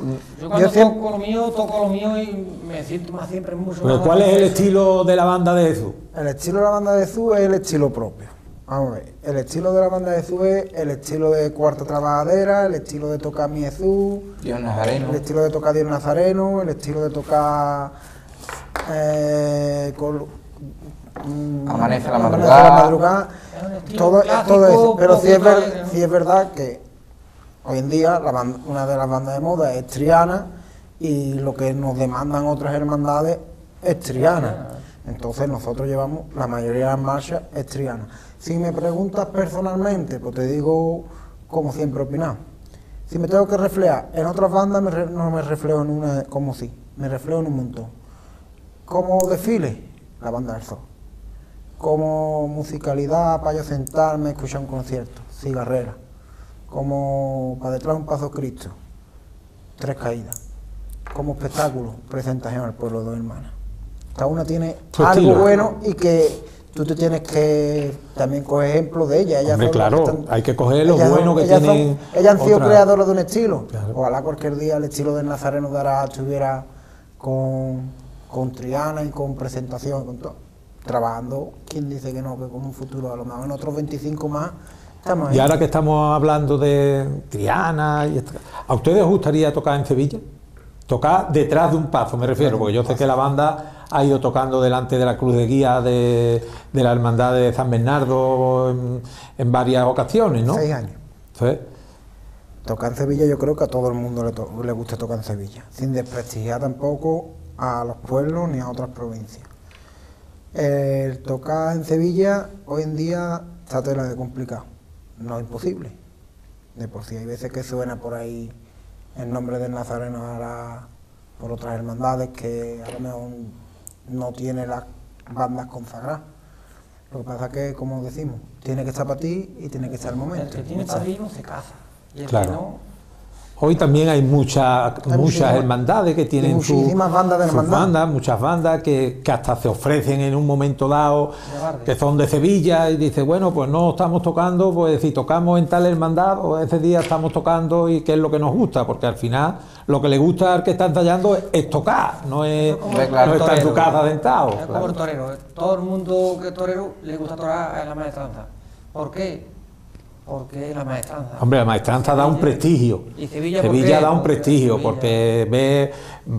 yo cuando siempre- toco lo mío, toco lo mío y me siento más siempre mucho más ¿Cuál es el estilo de la banda de Jesús? El estilo de la banda de Zú es el estilo propio. Vamos a ver, el estilo de la banda de Zú es el estilo de cuarta trabajadera, el estilo de tocar mi Jesús, Dios Nazareno. el estilo de tocar Dios Nazareno, el estilo de tocar eh, con- Amanece la Amanece madrugada. todo, clásico, todo eso. Pero sí es, verdad que hoy en día la banda- una de las bandas de moda es Triana y lo que nos demandan otras hermandades es Triana. Entonces nosotros llevamos, la mayoría de las marchas es Triana. Si me preguntas personalmente, pues te digo como siempre he opinado. Si me tengo que reflejar en otras bandas, me re- no me reflejo en una como sí, me reflejo en un montón. Como desfile, la banda del sol. Como musicalidad para yo sentarme, escuchar un concierto, cigarrera. Como para detrás un paso Cristo, tres caídas. Como espectáculo, presentación al pueblo de dos hermanas. Cada una tiene algo estilo. bueno y que tú te tienes que también coger ejemplo de ella. Ellas Hombre, claro, que están- hay que coger lo bueno que ellas son- tienen ellas han sido creadoras de un estilo. Claro. Ojalá cualquier día el estilo del Nazareno de Ará estuviera con, con Triana y con presentación, con todo. Trabajando, ¿quién dice que no? Que con un futuro, a lo mejor en otros 25 más, estamos. Y ahora que estamos hablando de Triana, y esto, ¿a ustedes os gustaría tocar en Sevilla? Tocar detrás de un paso, me refiero, porque yo sé que la banda ha ido tocando delante de la cruz de guía de, de la Hermandad de San Bernardo en, en varias ocasiones, ¿no? Seis años. Sí. Tocar en Sevilla yo creo que a todo el mundo le, le gusta tocar en Sevilla, sin desprestigiar tampoco a los pueblos ni a otras provincias. El tocar en Sevilla hoy en día está tela de complicado, no es imposible. De por sí hay veces que suena por ahí el nombre del Nazareno ahora por otras hermandades que a lo mejor no tiene las bandas consagradas. Lo que pasa es que, como decimos, tiene que estar para ti y tiene que estar el El momento. que tiene padrino se casa. Y el Claro. que no, Hoy también hay muchas muchas muchísimas- hermandades que tienen y su- muchísimas bandas de sus hermandad. bandas, muchas bandas que, que hasta se ofrecen en un momento dado, que son de Sevilla y dice, bueno, pues no estamos tocando, pues si tocamos en tal hermandad, o ese día estamos tocando y qué es lo que nos gusta, porque al final lo que le gusta al que está ensayando es, es tocar, no es, claro, no estar en su casa sentado. Es claro. como el torero. Todo el mundo que es torero le gusta torar a la maestranza. ¿Por qué? Porque la maestranza. Hombre, la maestranza da un prestigio. ¿Y Sevilla qué? da un prestigio, Sevilla- porque ve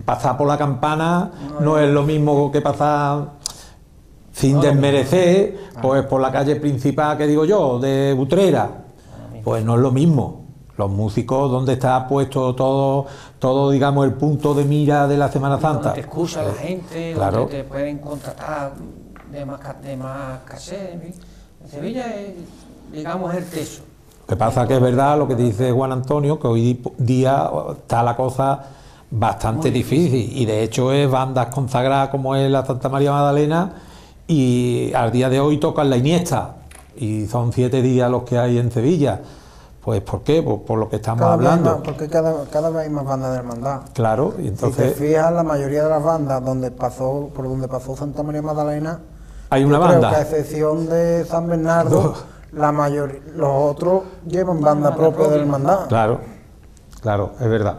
pasar por la campana No no, es- lo mismo que pasar sin No, desmerecer, pues por la calle principal que digo yo, de Butrera. Pues no es lo mismo. Los músicos, ¿dónde está puesto todo, todo digamos, el punto de mira de la Semana Santa? Donde te escucha la Eh, gente, claro. donde te pueden contratar de más, de más caché. En Sevilla es, digamos, el teso. Lo que pasa que es verdad lo que dice Juan Antonio, que hoy día está la cosa bastante difícil. y de hecho es bandas consagradas como es la Santa María Magdalena y al día de hoy tocan la Iniesta y son siete días los que hay en Sevilla. Pues ¿por qué? Pues por lo que estamos Cada hablando. más, porque cada, cada vez hay más bandas de hermandad. Claro, y Si te entonces fijas, la mayoría de las bandas donde pasó, por donde pasó Santa María Magdalena, hay una yo creo banda. que a excepción de San Bernardo, la mayoría, los otros llevan banda propia de hermandad. Claro, claro, es verdad.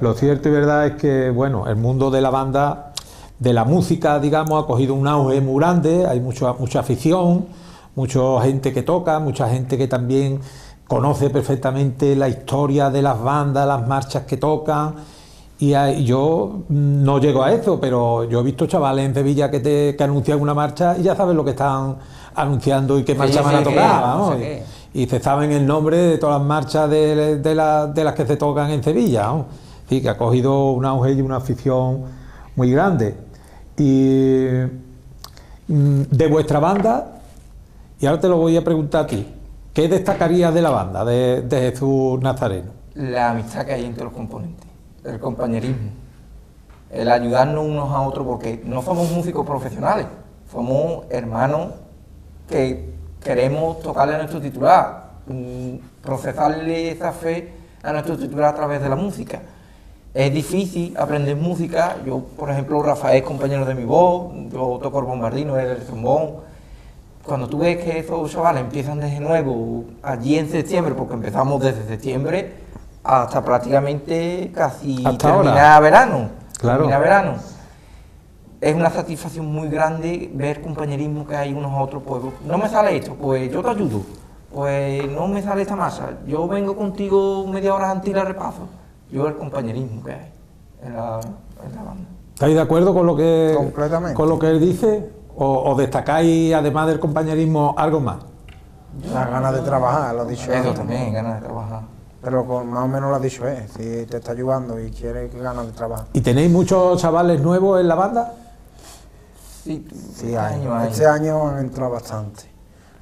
Lo cierto y verdad es que, bueno, el mundo de la banda, de la música, digamos, ha cogido un auge muy grande, hay mucha, mucha afición, mucha gente que toca, mucha gente que también conoce perfectamente la historia de las bandas, las marchas que tocan. Y hay- yo no llego a eso, pero yo he visto chavales en Sevilla que, te, que anuncian una marcha y ya saben lo que están anunciando y qué marcha sí, van a tocar. vamos. no sé qué. Y se saben el nombre de todas las marchas de, de la- de las que se tocan en Sevilla. ¿no? Sí, que ha cogido un auge y una afición muy grande. Y mm, de vuestra banda, y ahora te lo voy a preguntar a ti, ¿qué destacarías de la banda de, de Jesús Nazareno? La amistad que hay entre los componentes, el compañerismo, el ayudarnos unos a otros, porque no somos músicos profesionales, somos hermanos que queremos tocarle a nuestro titular, mm, procesarle esa fe a nuestro titular a través de la música. Es difícil aprender música, yo por ejemplo Rafael es compañero de mi voz, yo toco el bombardino, él el trombón, cuando tú ves que esos chavales empiezan desde nuevo allí en septiembre, porque empezamos desde septiembre hasta prácticamente casi Hasta terminar verano. Claro. terminar verano. Es una satisfacción muy grande ver compañerismo que hay unos a otros. Pues no me sale esto, pues yo te ayudo. Pues no me sale esta masa. Yo vengo contigo media hora antes y la repaso. Yo el compañerismo que hay en la, en la banda. ¿Estáis de acuerdo con lo que, Completamente. con lo que él dice? ¿O, o destacáis, además del compañerismo, algo más? Las ganas de trabajar, lo ha dicho Eso él. también, ganas de trabajar. Pero con- más o menos lo ha dicho él. Si te está ayudando y quiere que ganas de trabajar. ¿Y tenéis muchos chavales nuevos en la banda? Sí, Sí, año. Este año han entrado bastante.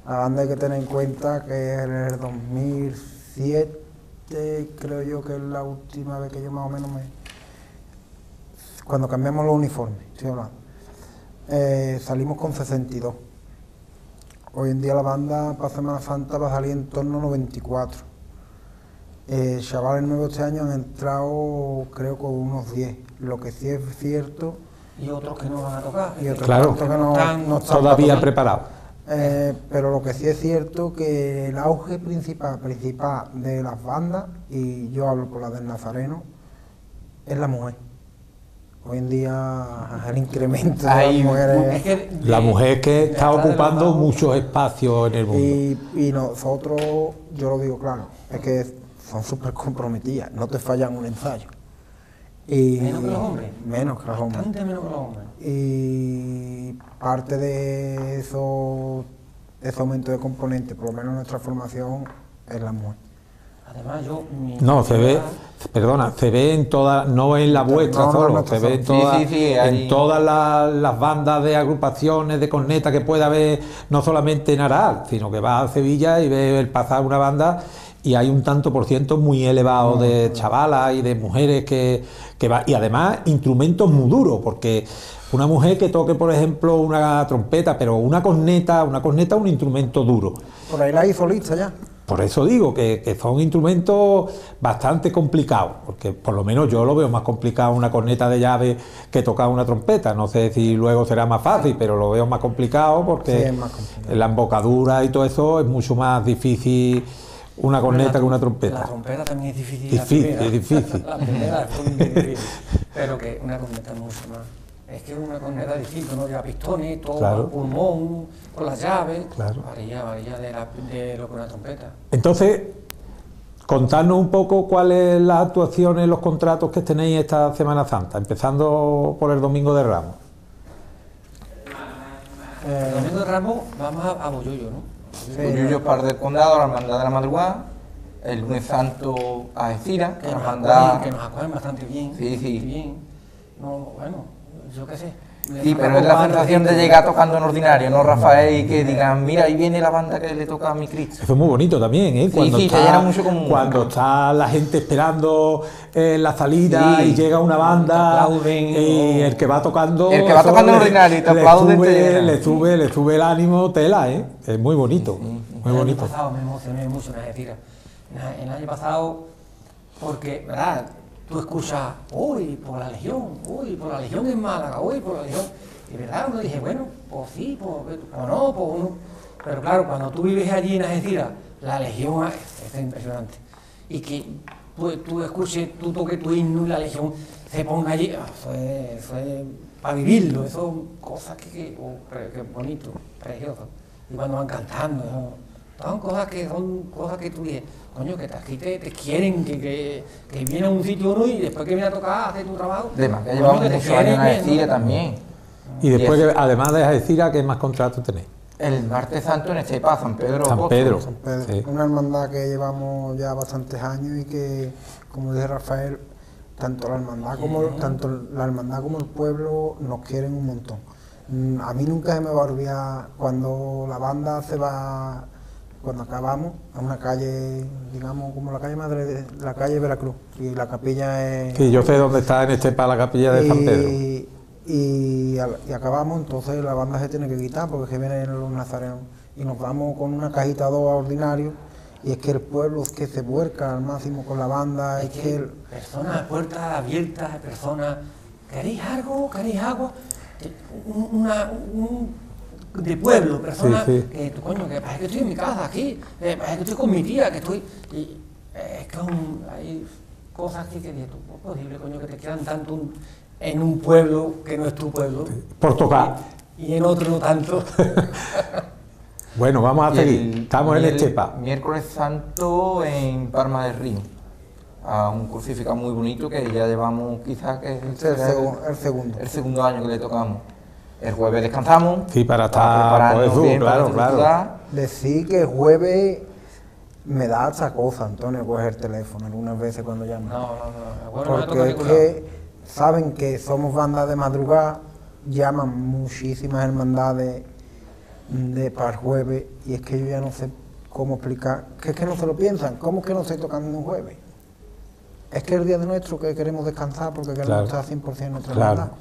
La banda hay que tener en cuenta que en el 2007, creo yo que es la última vez que yo más o menos me... Cuando cambiamos los uniformes, estoy hablando. eh, salimos con 62. Hoy en día la banda para Semana Santa va a salir en torno a 94. Eh, chavales nuevos este año han entrado creo con unos 10. Lo que sí es cierto Y otros que no van a tocar. y otros Claro. que no, Están no están Todavía preparados. Eh, pero lo que sí es cierto que el auge principal, principal de las bandas, y yo hablo por la del Nazareno, es la mujer. Hoy en día el incremento de las mujeres Es que de- La mujer que está ocupando muchos espacios en el mundo. y, y nosotros, yo lo digo claro, es que son súper comprometidas, no te fallan un ensayo. Y, Menos que los hombres. Menos que los hombres. Bastante menos que los hombres. y parte de eso, ese aumento de componentes, por lo menos en nuestra formación, es la mujer. Además, yo. mi- No, se ve, perdona, se ve en todas, no en la vuestra no, solo, no, se ve en sí, todas, sí, sí, hay- en todas las, las bandas de agrupaciones, de corneta que pueda haber, no solamente en Aral, sino que vas a Sevilla y ves el pasar una banda y hay un tanto por ciento muy elevado de chavalas y de mujeres que, que va, y además instrumentos muy duros, porque una mujer que toque, por ejemplo, una trompeta, pero una corneta, una corneta es un instrumento duro. Por ahí la hizo lista ya. Por eso digo que, que son instrumentos bastante complicados, porque por lo menos yo lo veo más complicado una corneta de llave que tocar una trompeta. No sé si luego será más fácil, pero lo veo más complicado porque Sí, más complicado. la embocadura y todo eso es mucho más difícil una corneta que una La trompeta. trompeta también es difícil. Difícil, la es difícil. la primera es muy difícil. Pero que una corneta es mucho más. Es que una corneta es distinto, ¿no? Lleva pistones, todo, Claro. pulmón, con las llaves. Claro. Varía, varía de, la, de lo que una trompeta. Entonces, contarnos un poco cuáles las actuaciones, los contratos que tenéis esta Semana Santa, empezando por el Domingo de Ramos. El Eh, domingo de Ramos vamos a, a Bollullo, ¿no? Pues Yuyo Par del Condado, la Hermandad de la Madrugada. el lunes santo a Algeciras, que nos, acogen, que nos acogen bastante bien. Sí, sí. Bien. No, bueno, yo qué sé. Sí, pero es la sensación de llegar tocando en ordinario, ¿no, Rafael? Y que digan, mira, ahí viene la banda que le toca a mi Cristo. Eso es muy bonito también, ¿eh? Sí, sí, te llena mucho con Cuando está la gente esperando eh, la salida Sí. y llega una banda aplauden, y el que va tocando... El que va tocando en ordinario y te le aplauden, sube, te llena. le sube, le sube el ánimo, tela, ¿eh? Es muy bonito, muy el bonito. año pasado me emocioné mucho Algeciras. En El año pasado, porque, ¿verdad? Tú escuchas, uy, por la Legión, uy, por la Legión en Málaga, uy, por la Legión. Y verdad, uno dije, bueno, pues sí, pues, o no, pues uno. Pero claro, cuando tú vives allí en Algeciras, la Legión es, es impresionante. Y que tú, escuches, tú toques tu himno y la Legión se ponga allí, ah, eso es, eso es para vivirlo, eso son cosas que, oh, que bonito, precioso. Y cuando van cantando. Son cosas que son cosas que tú dices, coño, que te- aquí te, te quieren, que, que, que viene a un sitio uno y después que viene a tocar, hace tu trabajo. Además, que llevamos muchos años en también. Y después, Y que, además de Algeciras, ¿qué más contratos tenéis? El martes santo en Estepa, San Pedro San. Pedro. San Pedro. Sí. Una hermandad que llevamos ya bastantes años y que, como dice Rafael, tanto la hermandad como tanto la hermandad como el pueblo nos quieren un montón. Mm, A mí nunca se me va a olvidar cuando la banda se va, cuando acabamos, a una calle, digamos, como la calle Madre, de- la calle Veracruz, y la capilla es... Sí, yo sé dónde está en este para la capilla de San Pedro. Y, y, acabamos, entonces la banda se tiene que quitar porque es que vienen los nazarenos. Y nos vamos con una cajita dos a ordinario. Y es que el pueblo es que se vuelca al máximo con la banda. Es que el- Personas, puertas abiertas, personas, ¿queréis algo? ¿Queréis agua? Eh, un- Una, un- de pueblo, personas Sí, sí. que, tú, coño, que parece que estoy en mi casa aquí, eh, parece que estoy con mi tía, que estoy... Y, eh, es que un- hay cosas que, que dices tú, ¿cómo es posible, coño, que te quedan tanto un- en un pueblo que no es tu pueblo? Por tocar. Y en otro no tanto. Bueno, vamos a Y seguir. el Estamos en mier- Estepa. Miércoles Santo en Palma del Río. A un crucificado muy bonito que ya llevamos quizás que este es el, el segundo. el segundo año que le tocamos. El jueves descansamos. Sí, para estar prepararnos por Jesús, bien para claro, claro. Decir que jueves me da hasta cosa, Antonio, coger el teléfono algunas veces cuando llamo. No, no, no. Bueno, porque es que saben que somos bandas de madrugada, llaman muchísimas hermandades de para el jueves y es que yo ya no sé cómo explicar, que es que no se lo piensan, ¿cómo es que no estoy tocando un jueves? Es que el día de nuestro que queremos descansar porque queremos Claro. estar 100% en nuestra Claro. hermandad.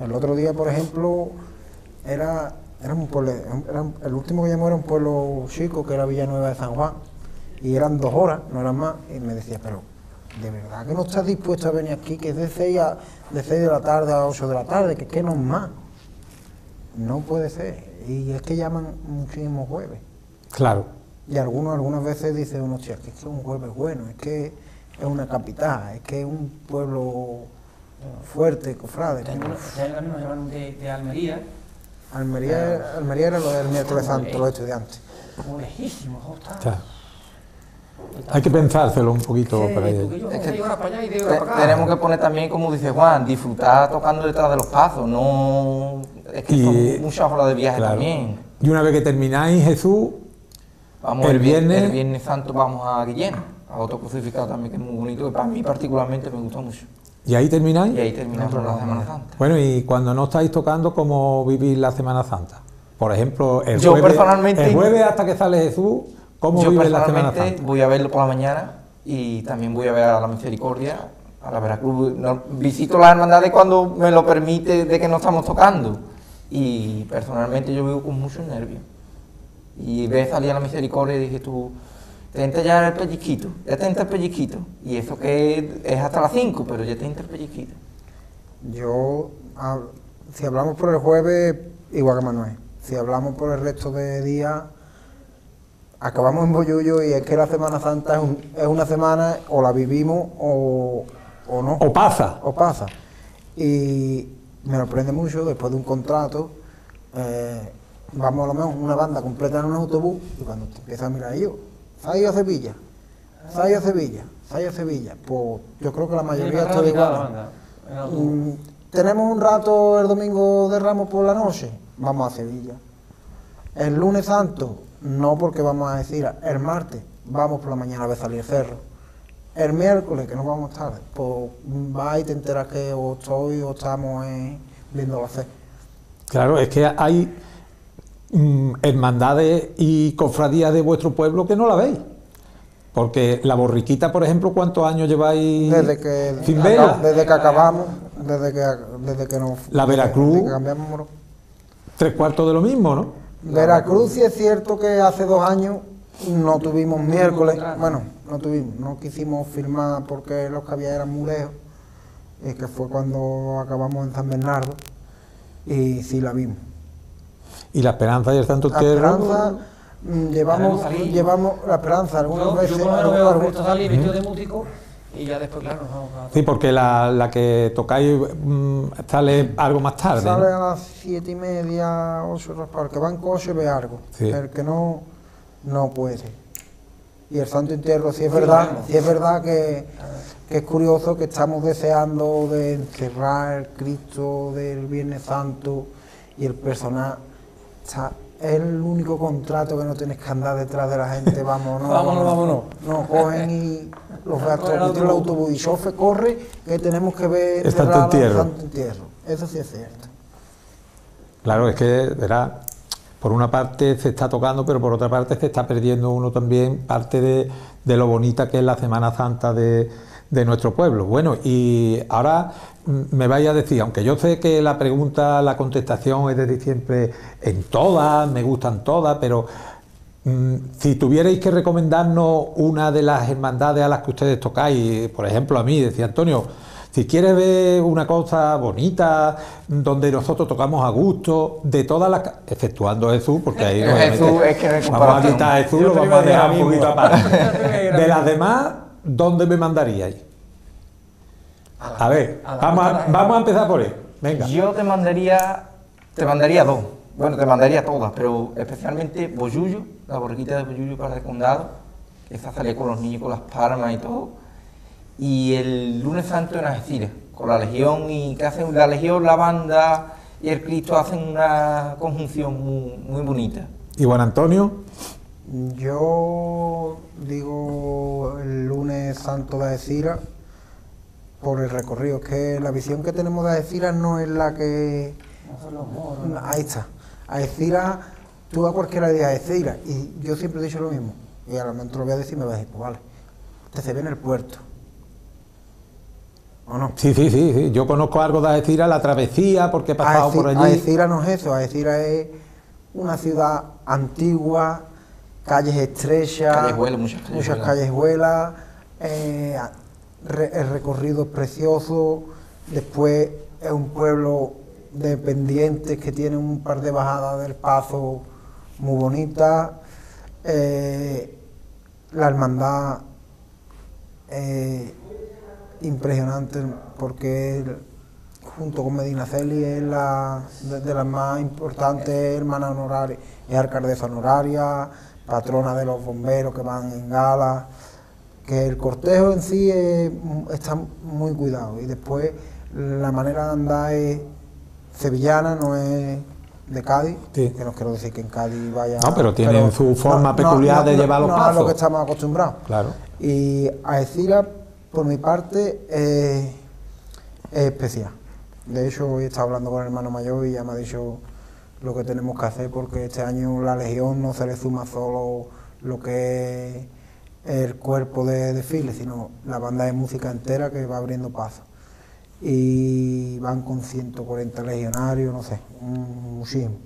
El otro día, por ejemplo, era, era un pueblo, era el último que llamó era un pueblo chico que era Villanueva de San Juan y eran dos horas, no eran más, y me decía, pero de verdad que no estás dispuesto a venir aquí, que es de 6, a, de 6 de la tarde a 8 de la tarde, que es que no es más. No puede ser. Y es que llaman muchísimos jueves. Claro. Y algunos algunas veces dicen uno, "Hostia, que es que un jueves bueno, es que es una capital, es que es un pueblo fuerte, cofrade. También nos de, de Almería, Almería, Almería era lo del miércoles santo, los estudiantes. como lejísimos, ostras. O sea, hay que pensárselo un poquito Sí, para Es que tenemos que poner también, como dice Juan, disfrutar tocando detrás de los pasos. No, es que Y- son muchas horas de viaje Claro. también. Y una vez que termináis, Jesús, Vamos El el, viernes, el viernes santo vamos a Guillena, a otro crucificado también que es muy bonito, que para mí particularmente me gusta mucho. Y ahí termináis. Y ahí terminamos la Semana Santa. Bueno, y cuando no estáis tocando, ¿cómo vivís la Semana Santa? Por ejemplo, el Yo jueves, personalmente- el jueves hasta que sale Jesús, ¿cómo Yo vives la Semana personalmente Santa? voy a verlo por la mañana y también voy a ver a la Misericordia, a la Veracruz. No- visito las hermandades cuando me lo permite de que no estamos tocando. Y personalmente yo vivo con muchos nervios. Y ves salir a la Misericordia y dije tú, te entra ya el pellizquito, ya te entra el pellizquito. Y eso que es hasta las 5, pero ya te entra el pellizquito. Yo, ah, si hablamos por el jueves, igual que Manuel. Si hablamos por el resto de días, acabamos en Bollullo y es que la Semana Santa es, un- es una semana, o la vivimos o, o no. O pasa. o pasa. Y me sorprende mucho, después de un contrato, eh, vamos a lo mejor una banda completa en un autobús y cuando te empiezas a mirar yo, ¿se ha ido a Sevilla? ¿Se ha ido a Sevilla? ¿Se ha ido a Sevilla? Pues yo creo que la mayoría está igual. Mm, Tenemos un rato el domingo de Ramos por la noche, vamos a Sevilla. El lunes santo, no porque vamos a decir el martes, vamos por la mañana a ver salir el cerro. El miércoles, que no vamos tarde, pues va y te enteras que o estoy o estamos eh, viendo la fe. Claro, es que hay hermandades y cofradías de vuestro pueblo que no la veis. Porque la borriquita, por ejemplo, ¿cuántos años lleváis Desde que, sin vela? desde que acabamos, desde que, desde que nos... La Veracruz. desde que cambiamos. Tres cuartos de lo mismo, ¿no? Veracruz sí es cierto que hace dos años no tuvimos miércoles, bueno, no tuvimos, no quisimos firmar porque los que había eran muy lejos, y que fue cuando acabamos en San Bernardo, y sí la vimos. Y la esperanza y el Santo La Entierro. esperanza, mm, llevamos, salir. llevamos la esperanza algunas Yo, veces. yo por lo menos algo- veo a salir vestido de músico y ya después, claro, nos vamos a... Sí, porque la, la que tocáis mm, sale algo más tarde. ¿no? Sale a las siete y media, ocho, para el que va en coche ve algo, Sí. el que no, no puede. Y el Santo Entierro, sí es verdad, sí es verdad que, que es curioso que estamos deseando de encerrar el Cristo del Viernes Santo y el personal. Está- es el único contrato que no tienes que andar detrás de la gente, vámonos. Vámonos, vámonos. No, cogen y los Coge el gastos, el autobús. autobús y chofe corre que tenemos que ver enterrar al Entierro. Entierro. Eso sí es cierto. Claro, es que, verá, por una parte se está tocando, pero por otra parte se está perdiendo uno también parte de, de lo bonita que es la Semana Santa de, de nuestro pueblo. Bueno, y ahora me vaya a decir, aunque yo sé que la pregunta, la contestación es desde siempre en todas, me gustan todas, pero mm, si tuvierais que recomendarnos una de las hermandades a las que ustedes tocáis, por ejemplo a mí, decía Antonio, si quieres ver una cosa bonita, donde nosotros tocamos a gusto, de todas las... exceptuando Jesús, porque ahí Jesús, es que vamos a quitar a Jesús, lo vamos a dejar un poquito aparte. De las demás, ¿dónde me mandaríais? A ver, a la vamos a, otra. vamos a empezar por él. Venga. Yo te mandaría, te mandaría dos. Bueno, te mandaría todas, pero especialmente Boyuyo, la borriquita de Boyuyo para el condado, que esa sale con los niños con las palmas y todo. Y el lunes santo en Algeciras, con la legión y que hacen la legión, la banda y el Cristo hacen una conjunción muy, muy bonita. Y Juan Antonio, Yo digo el lunes santo de Algeciras por el recorrido, es que la visión que tenemos de Algeciras no es la que... No son los moros. Ahí está. Algeciras, tú a cualquiera dices Algeciras, y yo siempre he dicho lo mismo, y a lo mejor te lo voy a decir y me vas a decir, pues vale, usted se ve en el puerto. ¿O no? sí, sí, sí, sí. Yo conozco algo de Algeciras, la travesía, porque he pasado por allí. Algeciras no es eso, Algeciras es una ciudad antigua, calles estrechas, muchas callejuelas. callejuelas, eh, el recorrido es precioso, después es un pueblo de pendientes que tiene un par de bajadas del paso muy bonitas, eh, la hermandad eh, impresionante porque junto con Medina Celi es la de, de las más importantes hermanas honorarias, es alcaldesa honoraria, patrona de los bomberos que van en gala, que el cortejo en sí es- está muy cuidado y después la manera de andar es sevillana, no es de Cádiz, Sí. que no quiero decir que en Cádiz vaya... No, pero tienen su forma peculiar de llevar los no es a lo pasos. que estamos acostumbrados. Claro. Y Algeciras, por mi parte, eh, es especial. De hecho, hoy he estado hablando con el hermano mayor y ya me ha dicho lo que tenemos que hacer porque este año la Legión no se le suma solo lo que es el cuerpo de desfile, sino la banda de música entera que va abriendo paso. Y van con 140 legionarios, no sé, muchísimo.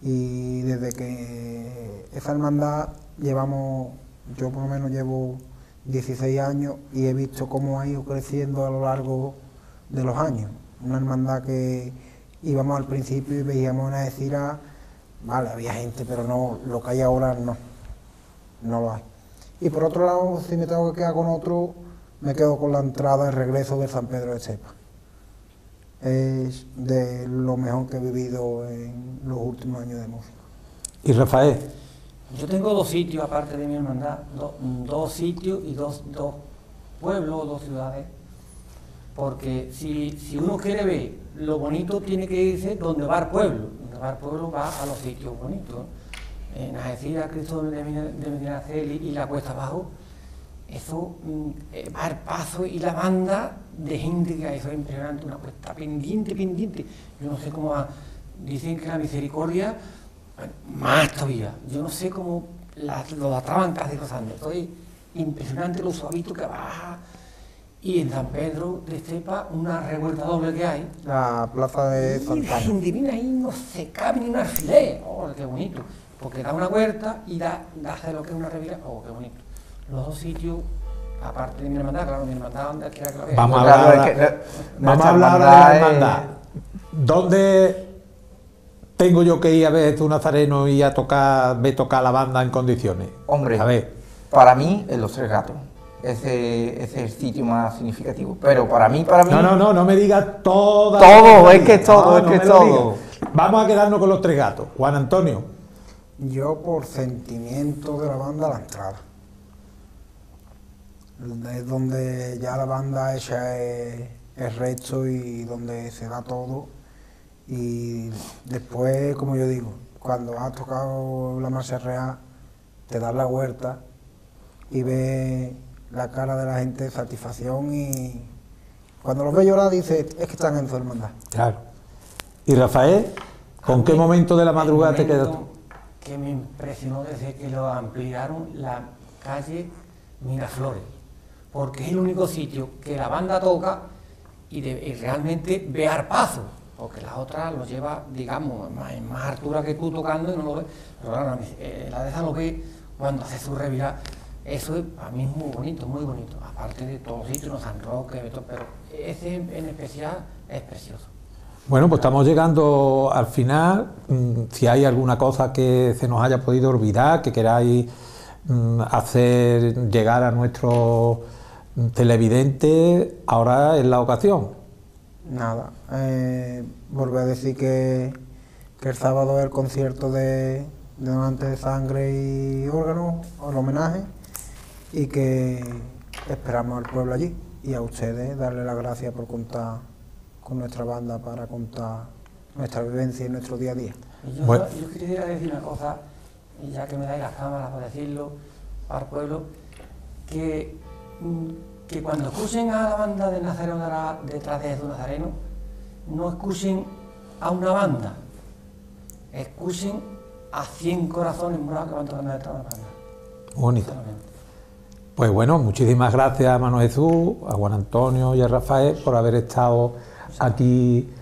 Y desde que esa hermandad llevamos, yo por lo menos llevo 16 años y he visto cómo ha ido creciendo a lo largo de los años. Una hermandad que íbamos al principio y veíamos una decira, vale, había gente, pero no, lo que hay ahora no, no lo hay. Y por otro lado, si me tengo que quedar con otro, me quedo con la entrada y regreso de San Pedro de Cepa. Es de lo mejor que he vivido en los últimos años de música. Y Rafael, Yo tengo dos sitios, aparte de mi hermandad, do- dos sitios y dos, dos pueblos, dos ciudades. Porque si, si uno quiere ver lo bonito, tiene que irse donde va el pueblo. Donde va el pueblo va a los sitios bonitos. en Algeciras, Cristo de Medina de Medinaceli y la cuesta abajo, eso mm, eh, va al paso y la banda de gente que eso es impresionante, una cuesta pendiente, pendiente. Yo no sé cómo va, dicen que la misericordia, más todavía, yo no sé cómo la- lo atraban casi pasando, estoy impresionante lo suavito que baja. Y en San Pedro de Estepa, una revuelta doble que hay, La plaza de y la Santana. gente viene ahí, no se cabe ni un alfiler. Oh, qué bonito. Porque da una huerta y da, da hace lo que es una revira. Oh, qué bonito. Los dos sitios, aparte de mi hermandad, claro, mi hermandad, quiera que lo vea. Vamos a hablar, no- vamos nuestra a hablar de la hermandad. ¿Dónde tengo yo que ir a ver tu nazareno y a tocar, ve tocar la banda en condiciones? Hombre, A ver, para mí, en Los Tres Gatos. Ese, ese es el sitio más significativo. Pero para mí, para mí... no, no, no, no me digas Todo, la es que es todo, No, es no que es todo. Vamos a quedarnos con los tres gatos. Juan Antonio, Yo por sentimiento de la banda la entrada. Es donde ya la banda hecha es, es recto y donde se da todo. Y después, como yo digo, cuando has tocado la marcha real, te das la vuelta y ves la cara de la gente de satisfacción y cuando los ves llorar dices, es que están en su hermandad. claro. ¿Y Rafael? ¿Con qué momento de la madrugada te quedas tú? Que me impresionó desde que lo ampliaron la calle Miraflores. Porque es el único sitio que la banda toca y, de- y realmente ve al paso. Porque la otra lo lleva, digamos, más, en más altura que tú tocando y no lo ves. Pero claro, eh, la de esa lo ve cuando hace su revirada. Eso es, a mí es muy bonito, muy bonito. Aparte de todos los sitios, los San Roque, pero ese en especial es precioso. Bueno, pues estamos llegando al final. Mm, Si hay alguna cosa que se nos haya podido olvidar, que queráis mm, hacer llegar a nuestro mm, televidente, ahora es la ocasión. Nada, eh, volver a decir que, que el sábado es el concierto de, de donantes de sangre y órganos, el homenaje, y que esperamos al pueblo allí y a ustedes darle las gracias por contar con nuestra banda para contar nuestra vivencia y nuestro día a día. Y Yo, Bueno. yo quisiera decir una cosa, y ya que me dais las cámaras para decirlo al pueblo, que, mm, que cuando escuchen a la banda de Nazareno de la- detrás de Jesús Nazareno, no escuchen a una banda, escuchen a 100 corazones morados que van tocando detrás de la banda. Bonito. Pues bueno, muchísimas gracias a Manuel Jesús, a Juan Antonio y a Rafael por haber estado aquí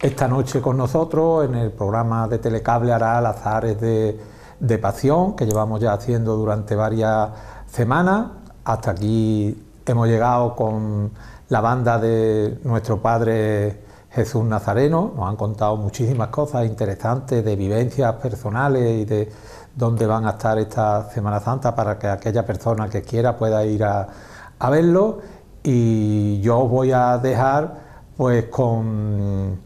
esta noche con nosotros en el programa de Telecable Aral Azares de, de Pasión que llevamos ya haciendo durante varias semanas. Hasta aquí hemos llegado con la banda de nuestro padre Jesús Nazareno. Nos han contado muchísimas cosas interesantes de vivencias personales y de dónde van a estar esta Semana Santa para que aquella persona que quiera pueda ir a, verlo. Y yo os voy a dejar pues con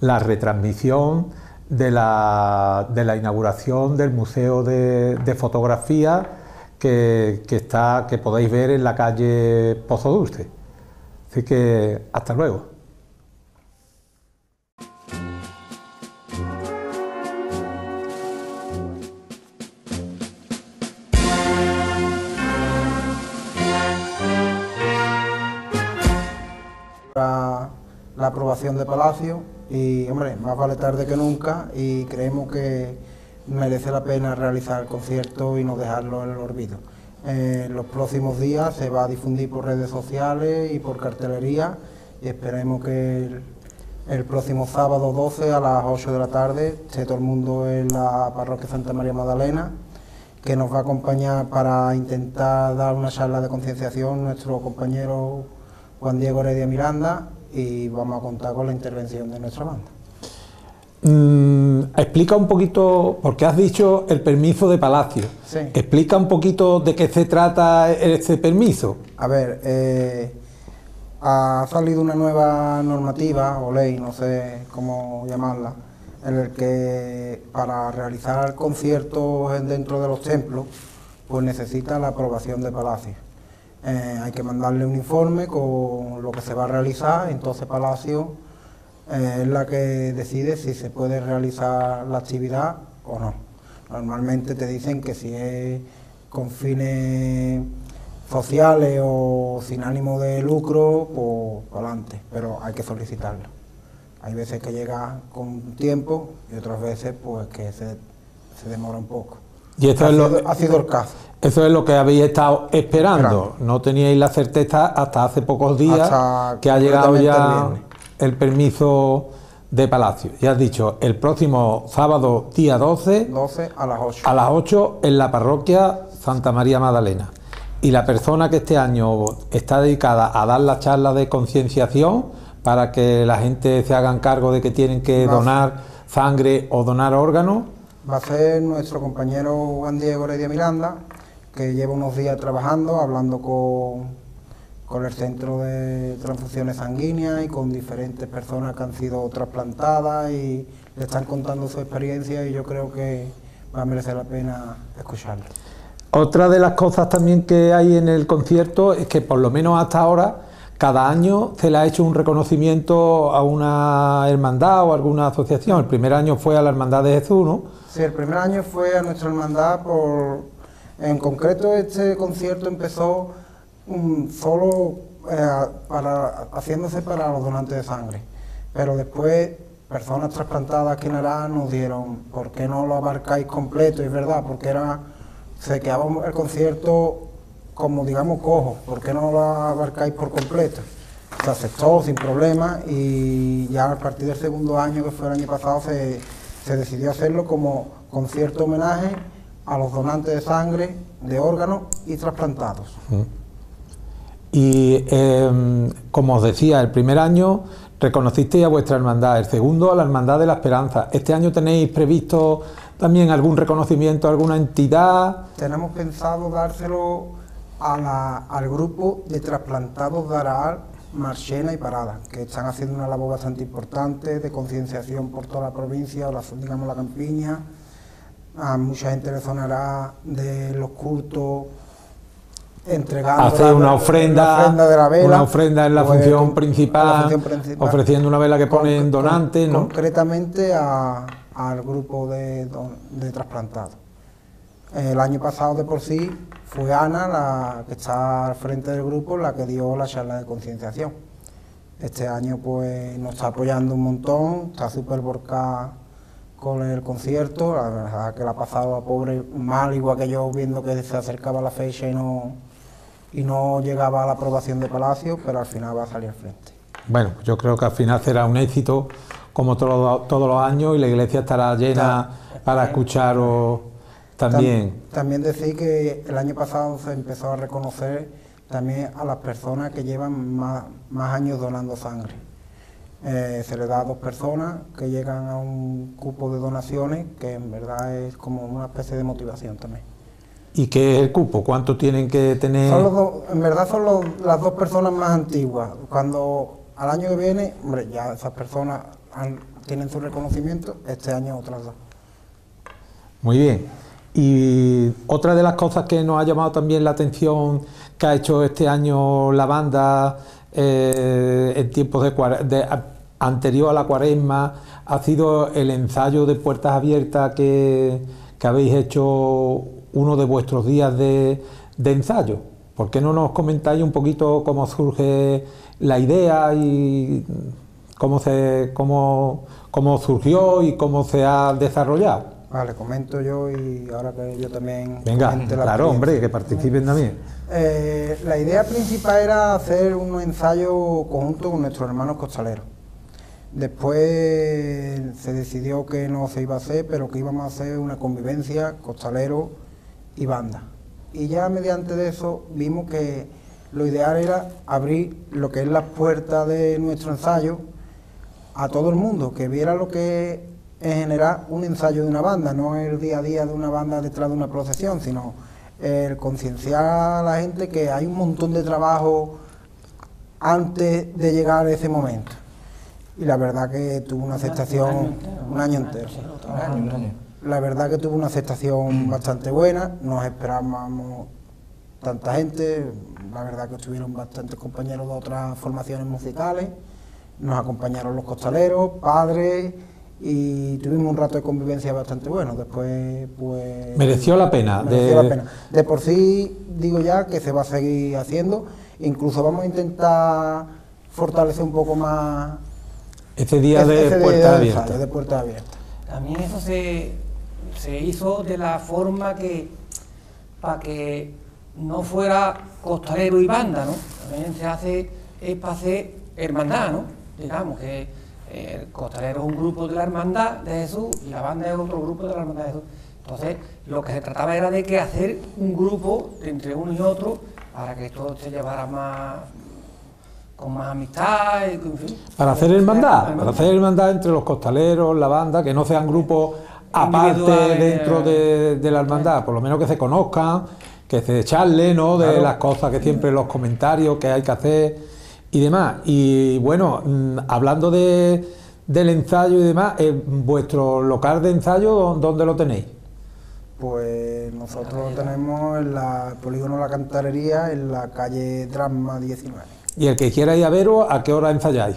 la retransmisión de la, de la inauguración del Museo de, de Fotografía que, que está, que podéis ver en la calle Pozo Dulce. Así que hasta luego. La, aprobación de Palacio y, hombre, más vale tarde que nunca y creemos que merece la pena realizar el concierto y no dejarlo en el olvido. Eh, en los próximos días se va a difundir por redes sociales y por cartelería y esperemos que el, el próximo sábado 12 a las 8 de la tarde esté todo el mundo en la parroquia Santa María Magdalena que nos va a acompañar para intentar dar una charla de concienciación nuestro compañero Juan Diego Heredia Miranda y vamos a contar con la intervención de nuestra banda. Mm, explica un poquito, porque has dicho el permiso de Palacio. Sí. Explica un poquito de qué se trata ese permiso. A ver, eh, ha salido una nueva normativa o ley, no sé cómo llamarla, en el que para realizar conciertos en- dentro de los templos, pues necesita la aprobación de Palacio. Eh, hay que mandarle un informe con lo que se va a realizar, entonces Palacio eh, es la que decide si se puede realizar la actividad o no. Normalmente te dicen que si es con fines sociales o sin ánimo de lucro, pues adelante, pero hay que solicitarlo. Hay veces que llega con tiempo y otras veces pues que se, se demora un poco. Y esto ha, es lo- sido, ha sido el caso. Eso es lo que habéis estado esperando. Esperando. No teníais la certeza hasta hace pocos días Hasta que ha llegado ya el permiso de Palacio. Ya has dicho, el próximo sábado, día 12, 12 a las 8. a las 8 en la parroquia Santa María Magdalena. Y la persona que este año está dedicada a dar la charla de concienciación para que la gente se hagan cargo de que tienen que Va. donar sangre o donar órganos, Va a ser nuestro compañero Juan Diego Heredia Miranda, que lleva unos días trabajando, hablando con, con el Centro de Transfusiones Sanguíneas y con diferentes personas que han sido trasplantadas y le están contando su experiencia y yo creo que va a merecer la pena escucharlo. Otra de las cosas también que hay en el concierto es que por lo menos hasta ahora cada año se le ha hecho un reconocimiento a una hermandad o alguna asociación. El primer año fue a la Hermandad de Jesús, ¿no? Sí, el primer año fue a nuestra hermandad por... En concreto este concierto empezó mm, solo eh, haciéndose para los donantes de sangre, pero después personas trasplantadas aquí en Arán nos dieron, ¿por qué no lo abarcáis completo? Es verdad, porque era, se quedaba el concierto como digamos cojo, ¿por qué no lo abarcáis por completo? Se aceptó sin problema y ya a partir del segundo año, que fue el año pasado, se, se decidió hacerlo como concierto homenaje a los donantes de sangre, de órganos y trasplantados. Y eh, como os decía, el primer año reconocisteis a vuestra hermandad, el segundo a la Hermandad de la Esperanza. ¿Este año tenéis previsto también algún reconocimiento a alguna entidad? Tenemos pensado dárselo a la- al grupo de trasplantados de Araal, Marchena y Parada, que están haciendo una labor bastante importante de concienciación por toda la provincia, o la, digamos la campiña. A mucha gente le sonará de los cultos entregando Hacer la- una ofrenda, la ofrenda de la vela, una ofrenda en la pues, función principal, la función principal. ofreciendo una vela que ponen donantes, con- ¿no? Concretamente a- al grupo de, de trasplantados. El año pasado de por sí fue Ana, la que está al frente del grupo, la que dio la charla de concienciación. Este año pues nos está apoyando un montón, está súper volcada con el concierto, la verdad que la ha pasado a pobre mal, igual que yo viendo que se acercaba la fecha y no, y no llegaba a la aprobación de Palacio, pero al final va a salir al frente. Bueno, yo creo que al final será un éxito como todo- todos los años y la iglesia estará llena para escucharos también. Tam- También decir que el año pasado se empezó a reconocer también a las personas que llevan más, más años donando sangre. Eh, se le da a dos personas que llegan a un cupo de donaciones que en verdad es como una especie de motivación también. ¿Y qué es el cupo? ¿Cuánto tienen que tener? Son los dos- en verdad son los- las dos personas más antiguas. Cuando al año que viene, hombre, ya esas personas han- tienen su reconocimiento, este año otras dos. Muy bien. Y otra de las cosas que nos ha llamado también la atención que ha hecho este año la banda eh, en tiempos de, anterior a la cuaresma ha sido el ensayo de puertas abiertas que, que habéis hecho uno de vuestros días de, de ensayo. ¿Por qué no nos comentáis un poquito cómo surge la idea y cómo, se, cómo, cómo surgió y cómo se ha desarrollado? Vale, comento yo y ahora que yo también... Venga, la claro, hombre, que participen también. Eh, la idea principal era hacer un ensayo conjunto con nuestros hermanos costaleros. Después se decidió que no se iba a hacer, pero que íbamos a hacer una convivencia costalero y banda. Y ya mediante de eso vimos que lo ideal era abrir lo que es la puerta de nuestro ensayo a todo el mundo, que viera lo que es generar un ensayo de una banda, no el día a día de una banda detrás de una procesión, sino el concienciar a la gente que hay un montón de trabajo antes de llegar a ese momento. Y la verdad que tuvo una aceptación un año entero. Un año, un año. La verdad que tuvo una aceptación bastante buena, nos esperábamos tanta gente, la verdad que estuvieron bastantes compañeros de otras formaciones musicales, nos acompañaron los costaleros, padres y tuvimos un rato de convivencia bastante bueno. Después, pues. Mereció la pena. mereció de- la pena. De por sí, digo ya que se va a seguir haciendo. Incluso vamos a intentar fortalecer un poco más. Ese día ese- de ese puerta de abierta. ensayo, de puerta abierta. También eso se, se hizo de la forma que, para que no fuera costalero y banda, ¿no? También se hace, es para hacer hermandad, ¿no? Digamos que eh, el costalero es un grupo de la hermandad de Jesús y la banda es otro grupo de la hermandad de Jesús. Entonces, lo que se trataba era de que hacer un grupo entre uno y otro para que esto se llevara más con más amistad y en fin. Para hacer hermandad, para hacer hermandad entre los costaleros, la banda, que no sean grupos aparte dentro de, de la hermandad, por lo menos que se conozcan, que se charlen, ¿no? De Claro. las cosas que siempre los comentarios que hay que hacer y demás. Y bueno, mm, hablando de, del ensayo y demás, eh, vuestro local de ensayo, ¿dónde lo tenéis? Pues nosotros lo tenemos en la el polígono La Cantarería, en la calle Drama 19. Y el que quiera ir a veros, ¿a qué hora ensayáis?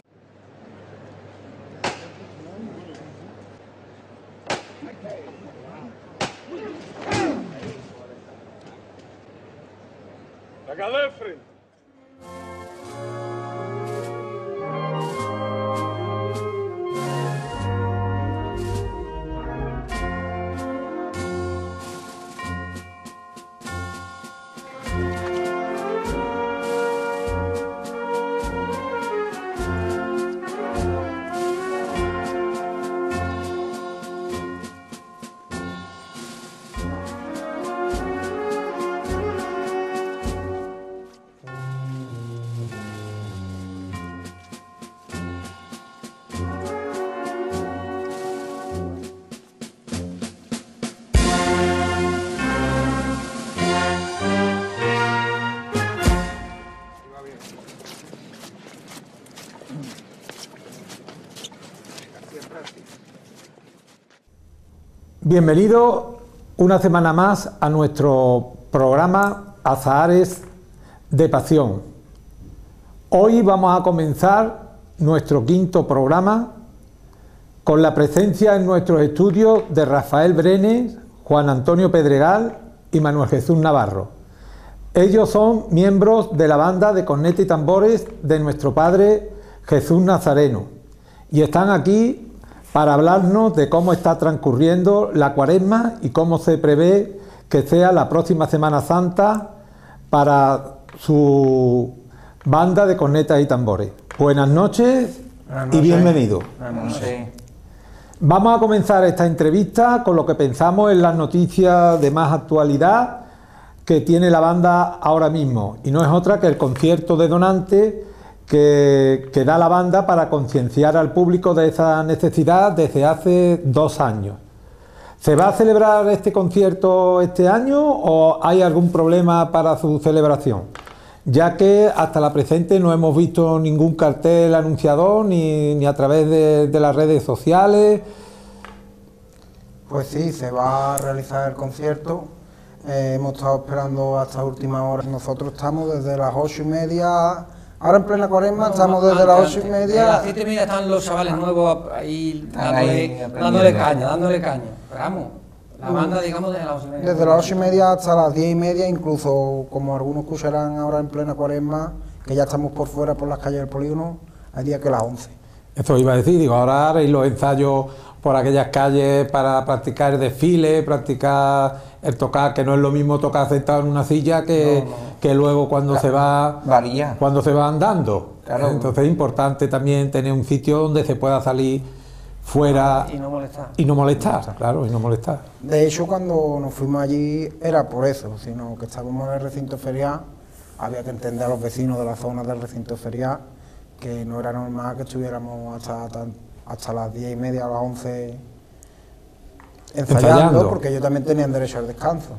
Galefri. Bienvenidos una semana más a nuestro programa Azahares de Pasión. Hoy vamos a comenzar nuestro quinto programa con la presencia en nuestros estudios de Rafael Brenes, Juan Antonio Pedregal y Manuel Jesús Navarro. Ellos son miembros de la banda de corneta y tambores de nuestro Padre Jesús Nazareno y están aquí para hablarnos de cómo está transcurriendo la cuaresma y cómo se prevé que sea la próxima Semana Santa para su banda de cornetas y tambores. Buenas noches Buenas y noches. bienvenidos. No sé. Vamos a comenzar esta entrevista con lo que pensamos en las noticias de más actualidad que tiene la banda ahora mismo. Y no es otra que el concierto de donante que, da la banda para concienciar al público de esa necesidad desde hace dos años. ¿Se va a celebrar este concierto este año o hay algún problema para su celebración? Ya que hasta la presente no hemos visto ningún cartel anunciador ni, ni a través de, de las redes sociales. Pues sí, se va a realizar el concierto. Eh, hemos estado esperando hasta última hora. Nosotros estamos desde las ocho y media. Ahora en plena cuaresma estamos desde las ocho y A las media. siete y media están los chavales nuevos ahí dándole, dándole caña, dándole caña. Pero vamos, la banda digamos desde las ocho y media. Desde las ocho y media hasta las diez y media, incluso como algunos escucharán ahora en plena cuaresma, que ya estamos por fuera por las calles del polígono, hay días que las once. Eso iba a decir, digo, ahora haréis los ensayos por aquellas calles para practicar el desfile, practicar el tocar, que no es lo mismo tocar sentado en una silla que, que luego cuando se va Varía. cuando se va andando. Claro. Entonces es importante también tener un sitio donde se pueda salir fuera Y no molestar. y no molestar, claro, y no molestar. De hecho, cuando nos fuimos allí era por eso, sino que estábamos en el recinto ferial, había que entender a los vecinos de la zona del recinto ferial que no era normal que estuviéramos hasta, tan- hasta las diez y media, a las once ensayando, Ensayando. porque ellos también tenían derecho al descanso.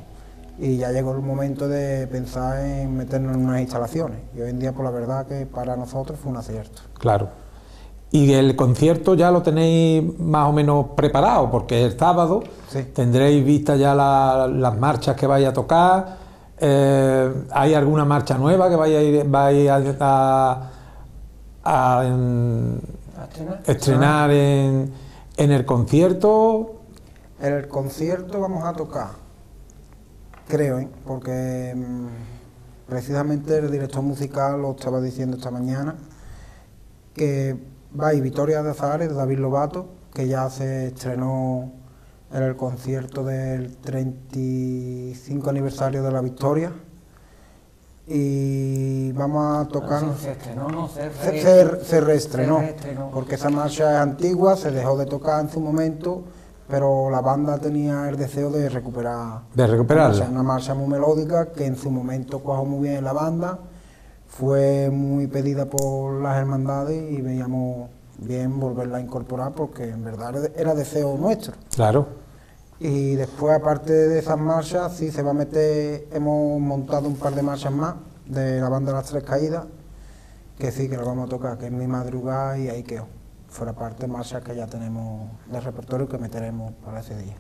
Y ya llegó el momento de pensar en meternos en unas instalaciones. Y hoy en día, por la verdad, que para nosotros fue un acierto. Claro. Y el concierto ya lo tenéis más o menos preparado, porque el sábado Sí. tendréis vista ya la- las marchas que vais a tocar. Eh, ¿Hay alguna marcha nueva que vais a, ir, vais a, a- a, en- ¿A estrenar? estrenar en, En el concierto, En el concierto vamos a tocar, creo, ¿eh? porque mm, precisamente el director musical lo estaba diciendo esta mañana, que va ir Victoria de Azares, de David Lobato, que ya se estrenó en el concierto del 35 aniversario de la Victoria. Y vamos a tocar... Se, se estrenó, no, se, Se, re- se- se reestrenó, se reestrenó. porque esa marcha es antigua, se dejó de tocar en su momento, pero la banda tenía el deseo de recuperar. De recuperarla. la marcha, Una marcha muy melódica que en su momento cuajó muy bien en la banda, fue muy pedida por las hermandades y veíamos bien volverla a incorporar porque en verdad era- era deseo nuestro. claro. Y después, aparte de esas marchas, sí se va a meter, hemos montado un par de marchas más de la banda Las Tres Caídas, que sí, que la vamos a tocar, que es mi madrugada y quedó. Fuera parte marchas que ya tenemos de repertorio que meteremos para ese día.